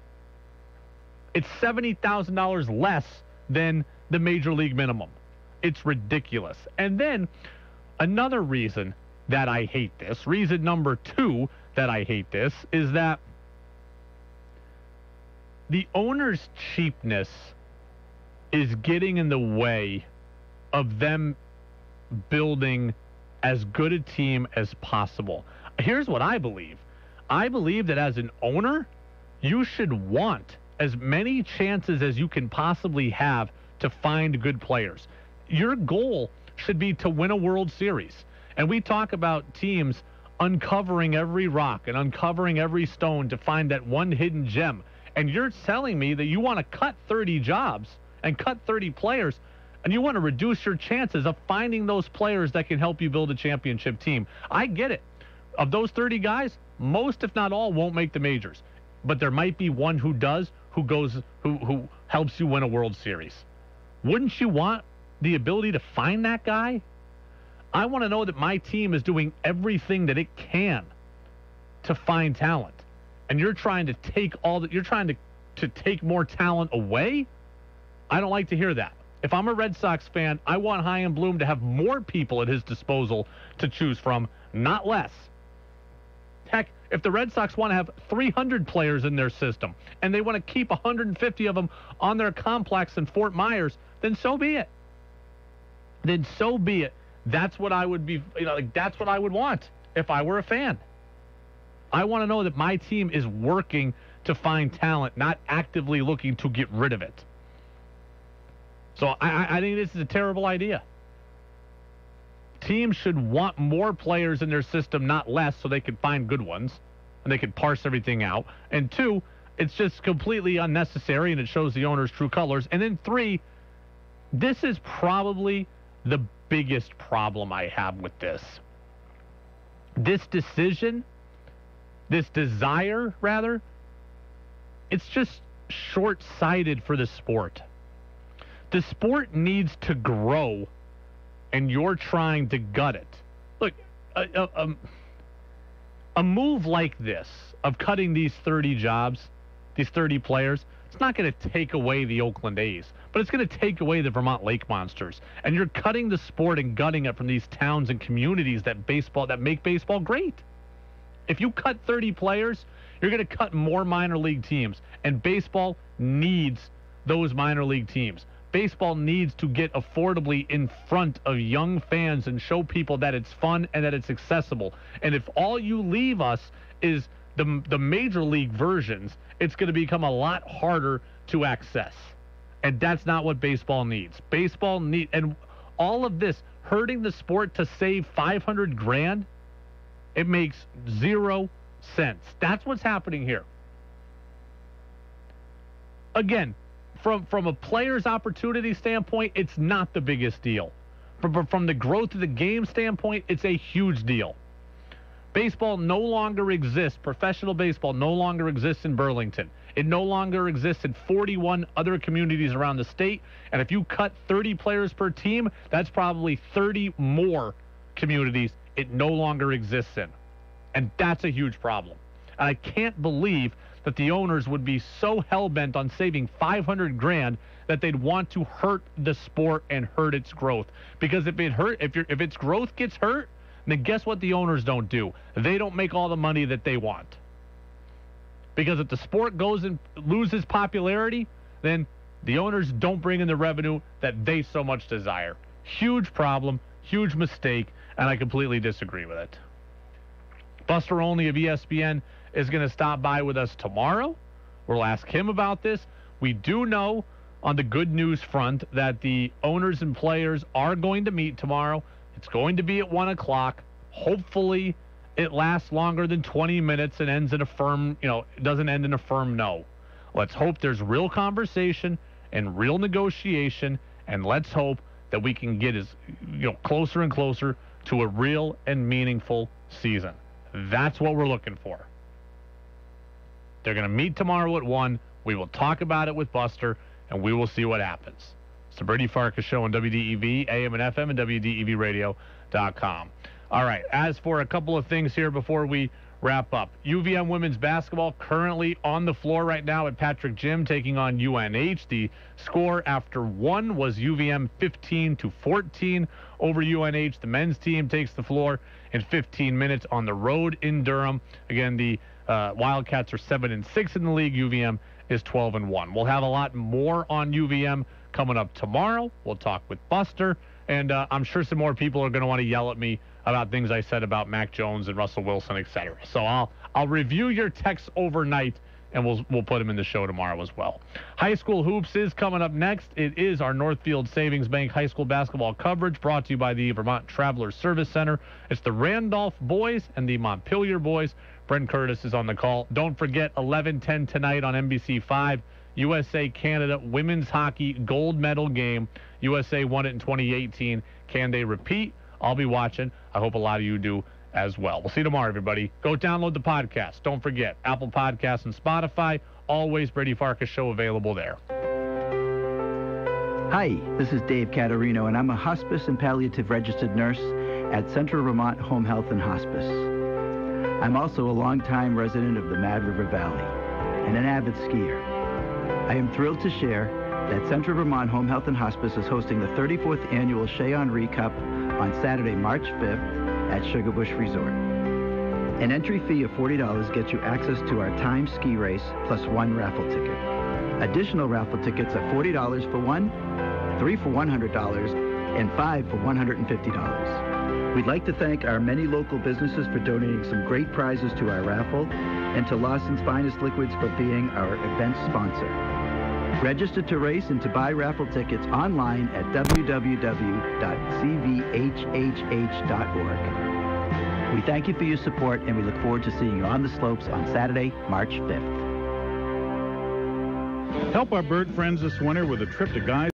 It's $70,000 less than the major league minimum. It's ridiculous. And then another reason that I hate this, reason number two that I hate this, is that the owner's cheapness is getting in the way of them building as good a team as possible here's what I believe I believe that as an owner, you should want as many chances as you can possibly have to find good players. Your goal should be to win a World Series. And we talk about teams uncovering every rock and uncovering every stone to find that one hidden gem. And you're telling me that you want to cut 30 jobs and cut 30 players and you want to reduce your chances of finding those players that can help you build a championship team. I get it. Of those 30 guys, most if not all won't make the majors. But there might be one who does who goes who who helps you win a World Series. Wouldn't you want the ability to find that guy? I want to know that my team is doing everything that it can to find talent. And you're trying to take all that you're trying to to take more talent away? I don't like to hear that. If I'm a Red Sox fan, I want Chaim Bloom to have more people at his disposal to choose from, not less. If the Red Sox want to have 300 players in their system and they want to keep 150 of them on their complex in Fort Myers, then so be it. Then so be it. That's what I would be, you know, like that's what I would want if I were a fan. I want to know that my team is working to find talent, not actively looking to get rid of it. So I, I think this is a terrible idea. Teams should want more players in their system, not less, so they can find good ones and they can parse everything out. And two, it's just completely unnecessary and it shows the owner's true colors. And then three, this is probably the biggest problem I have with this. This decision, this desire, rather, it's just short sighted for the sport. The sport needs to grow, and you're trying to gut it. Look, a, a, a, a move like this of cutting these 30 jobs, these 30 players, it's not going to take away the Oakland A's, but it's going to take away the Vermont Lake Monsters. And you're cutting the sport and gutting it from these towns and communities that baseball that make baseball great. If you cut 30 players, you're going to cut more minor league teams, and baseball needs those minor league teams baseball needs to get affordably in front of young fans and show people that it's fun and that it's accessible. And if all you leave us is the the major league versions, it's going to become a lot harder to access. And that's not what baseball needs. Baseball need and all of this hurting the sport to save 500 grand, it makes zero sense. That's what's happening here. Again, from from a player's opportunity standpoint, it's not the biggest deal. From, from the growth of the game standpoint, it's a huge deal. Baseball no longer exists. Professional baseball no longer exists in Burlington. It no longer exists in 41 other communities around the state. And if you cut 30 players per team, that's probably 30 more communities it no longer exists in. And that's a huge problem. I can't believe that the owners would be so hell bent on saving 500 grand that they'd want to hurt the sport and hurt its growth. Because if it hurt, if if its growth gets hurt, then guess what the owners don't do? They don't make all the money that they want. Because if the sport goes and loses popularity, then the owners don't bring in the revenue that they so much desire. Huge problem, huge mistake, and I completely disagree with it. Buster Olney of ESPN is going to stop by with us tomorrow. We'll ask him about this. We do know on the good news front that the owners and players are going to meet tomorrow. It's going to be at 1 o'clock. Hopefully, it lasts longer than 20 minutes and ends in a firm, you know, doesn't end in a firm no. Let's hope there's real conversation and real negotiation, and let's hope that we can get as you know closer and closer to a real and meaningful season. That's what we're looking for. They're going to meet tomorrow at 1. We will talk about it with Buster, and we will see what happens. It's the Brady Farkas Show on WDEV, AM and FM, and WDEVradio.com. All right, as for a couple of things here before we wrap up. UVM women's basketball currently on the floor right now at Patrick Gym taking on UNH. The score after one was UVM 15 to 14 over UNH. The men's team takes the floor in 15 minutes on the road in Durham. Again, the uh, Wildcats are seven and six in the league. UVM is 12 and one. We'll have a lot more on UVM coming up tomorrow. We'll talk with Buster, and uh, I'm sure some more people are going to want to yell at me about things I said about Mac Jones and Russell Wilson, etc. So I'll I'll review your texts overnight and we'll we'll put them in the show tomorrow as well. High school hoops is coming up next. It is our Northfield Savings Bank high school basketball coverage brought to you by the Vermont Traveler Service Center. It's the Randolph boys and the Montpelier boys. Brent Curtis is on the call. Don't forget 11:10 tonight on NBC5. USA Canada women's hockey gold medal game. USA won it in 2018. Can they repeat? I'll be watching. I hope a lot of you do as well. We'll see you tomorrow, everybody. Go download the podcast. Don't forget Apple Podcasts and Spotify. Always Brady Farkas Show available there. Hi, this is Dave Catarino, and I'm a hospice and palliative registered nurse at Central Vermont Home Health and Hospice. I'm also a longtime resident of the Mad River Valley and an avid skier. I am thrilled to share that Central Vermont Home Health and Hospice is hosting the 34th annual Chez Henri Cup on Saturday, March 5th at Sugarbush Resort. An entry fee of $40 gets you access to our time ski race plus one raffle ticket. Additional raffle tickets are $40 for one, three for $100, and five for $150. We'd like to thank our many local businesses for donating some great prizes to our raffle and to Lawson's Finest Liquids for being our event sponsor. Register to race and to buy raffle tickets online at www.cvhhh.org. We thank you for your support and we look forward to seeing you on the slopes on Saturday, March 5th. Help our bird friends this winter with a trip to Guys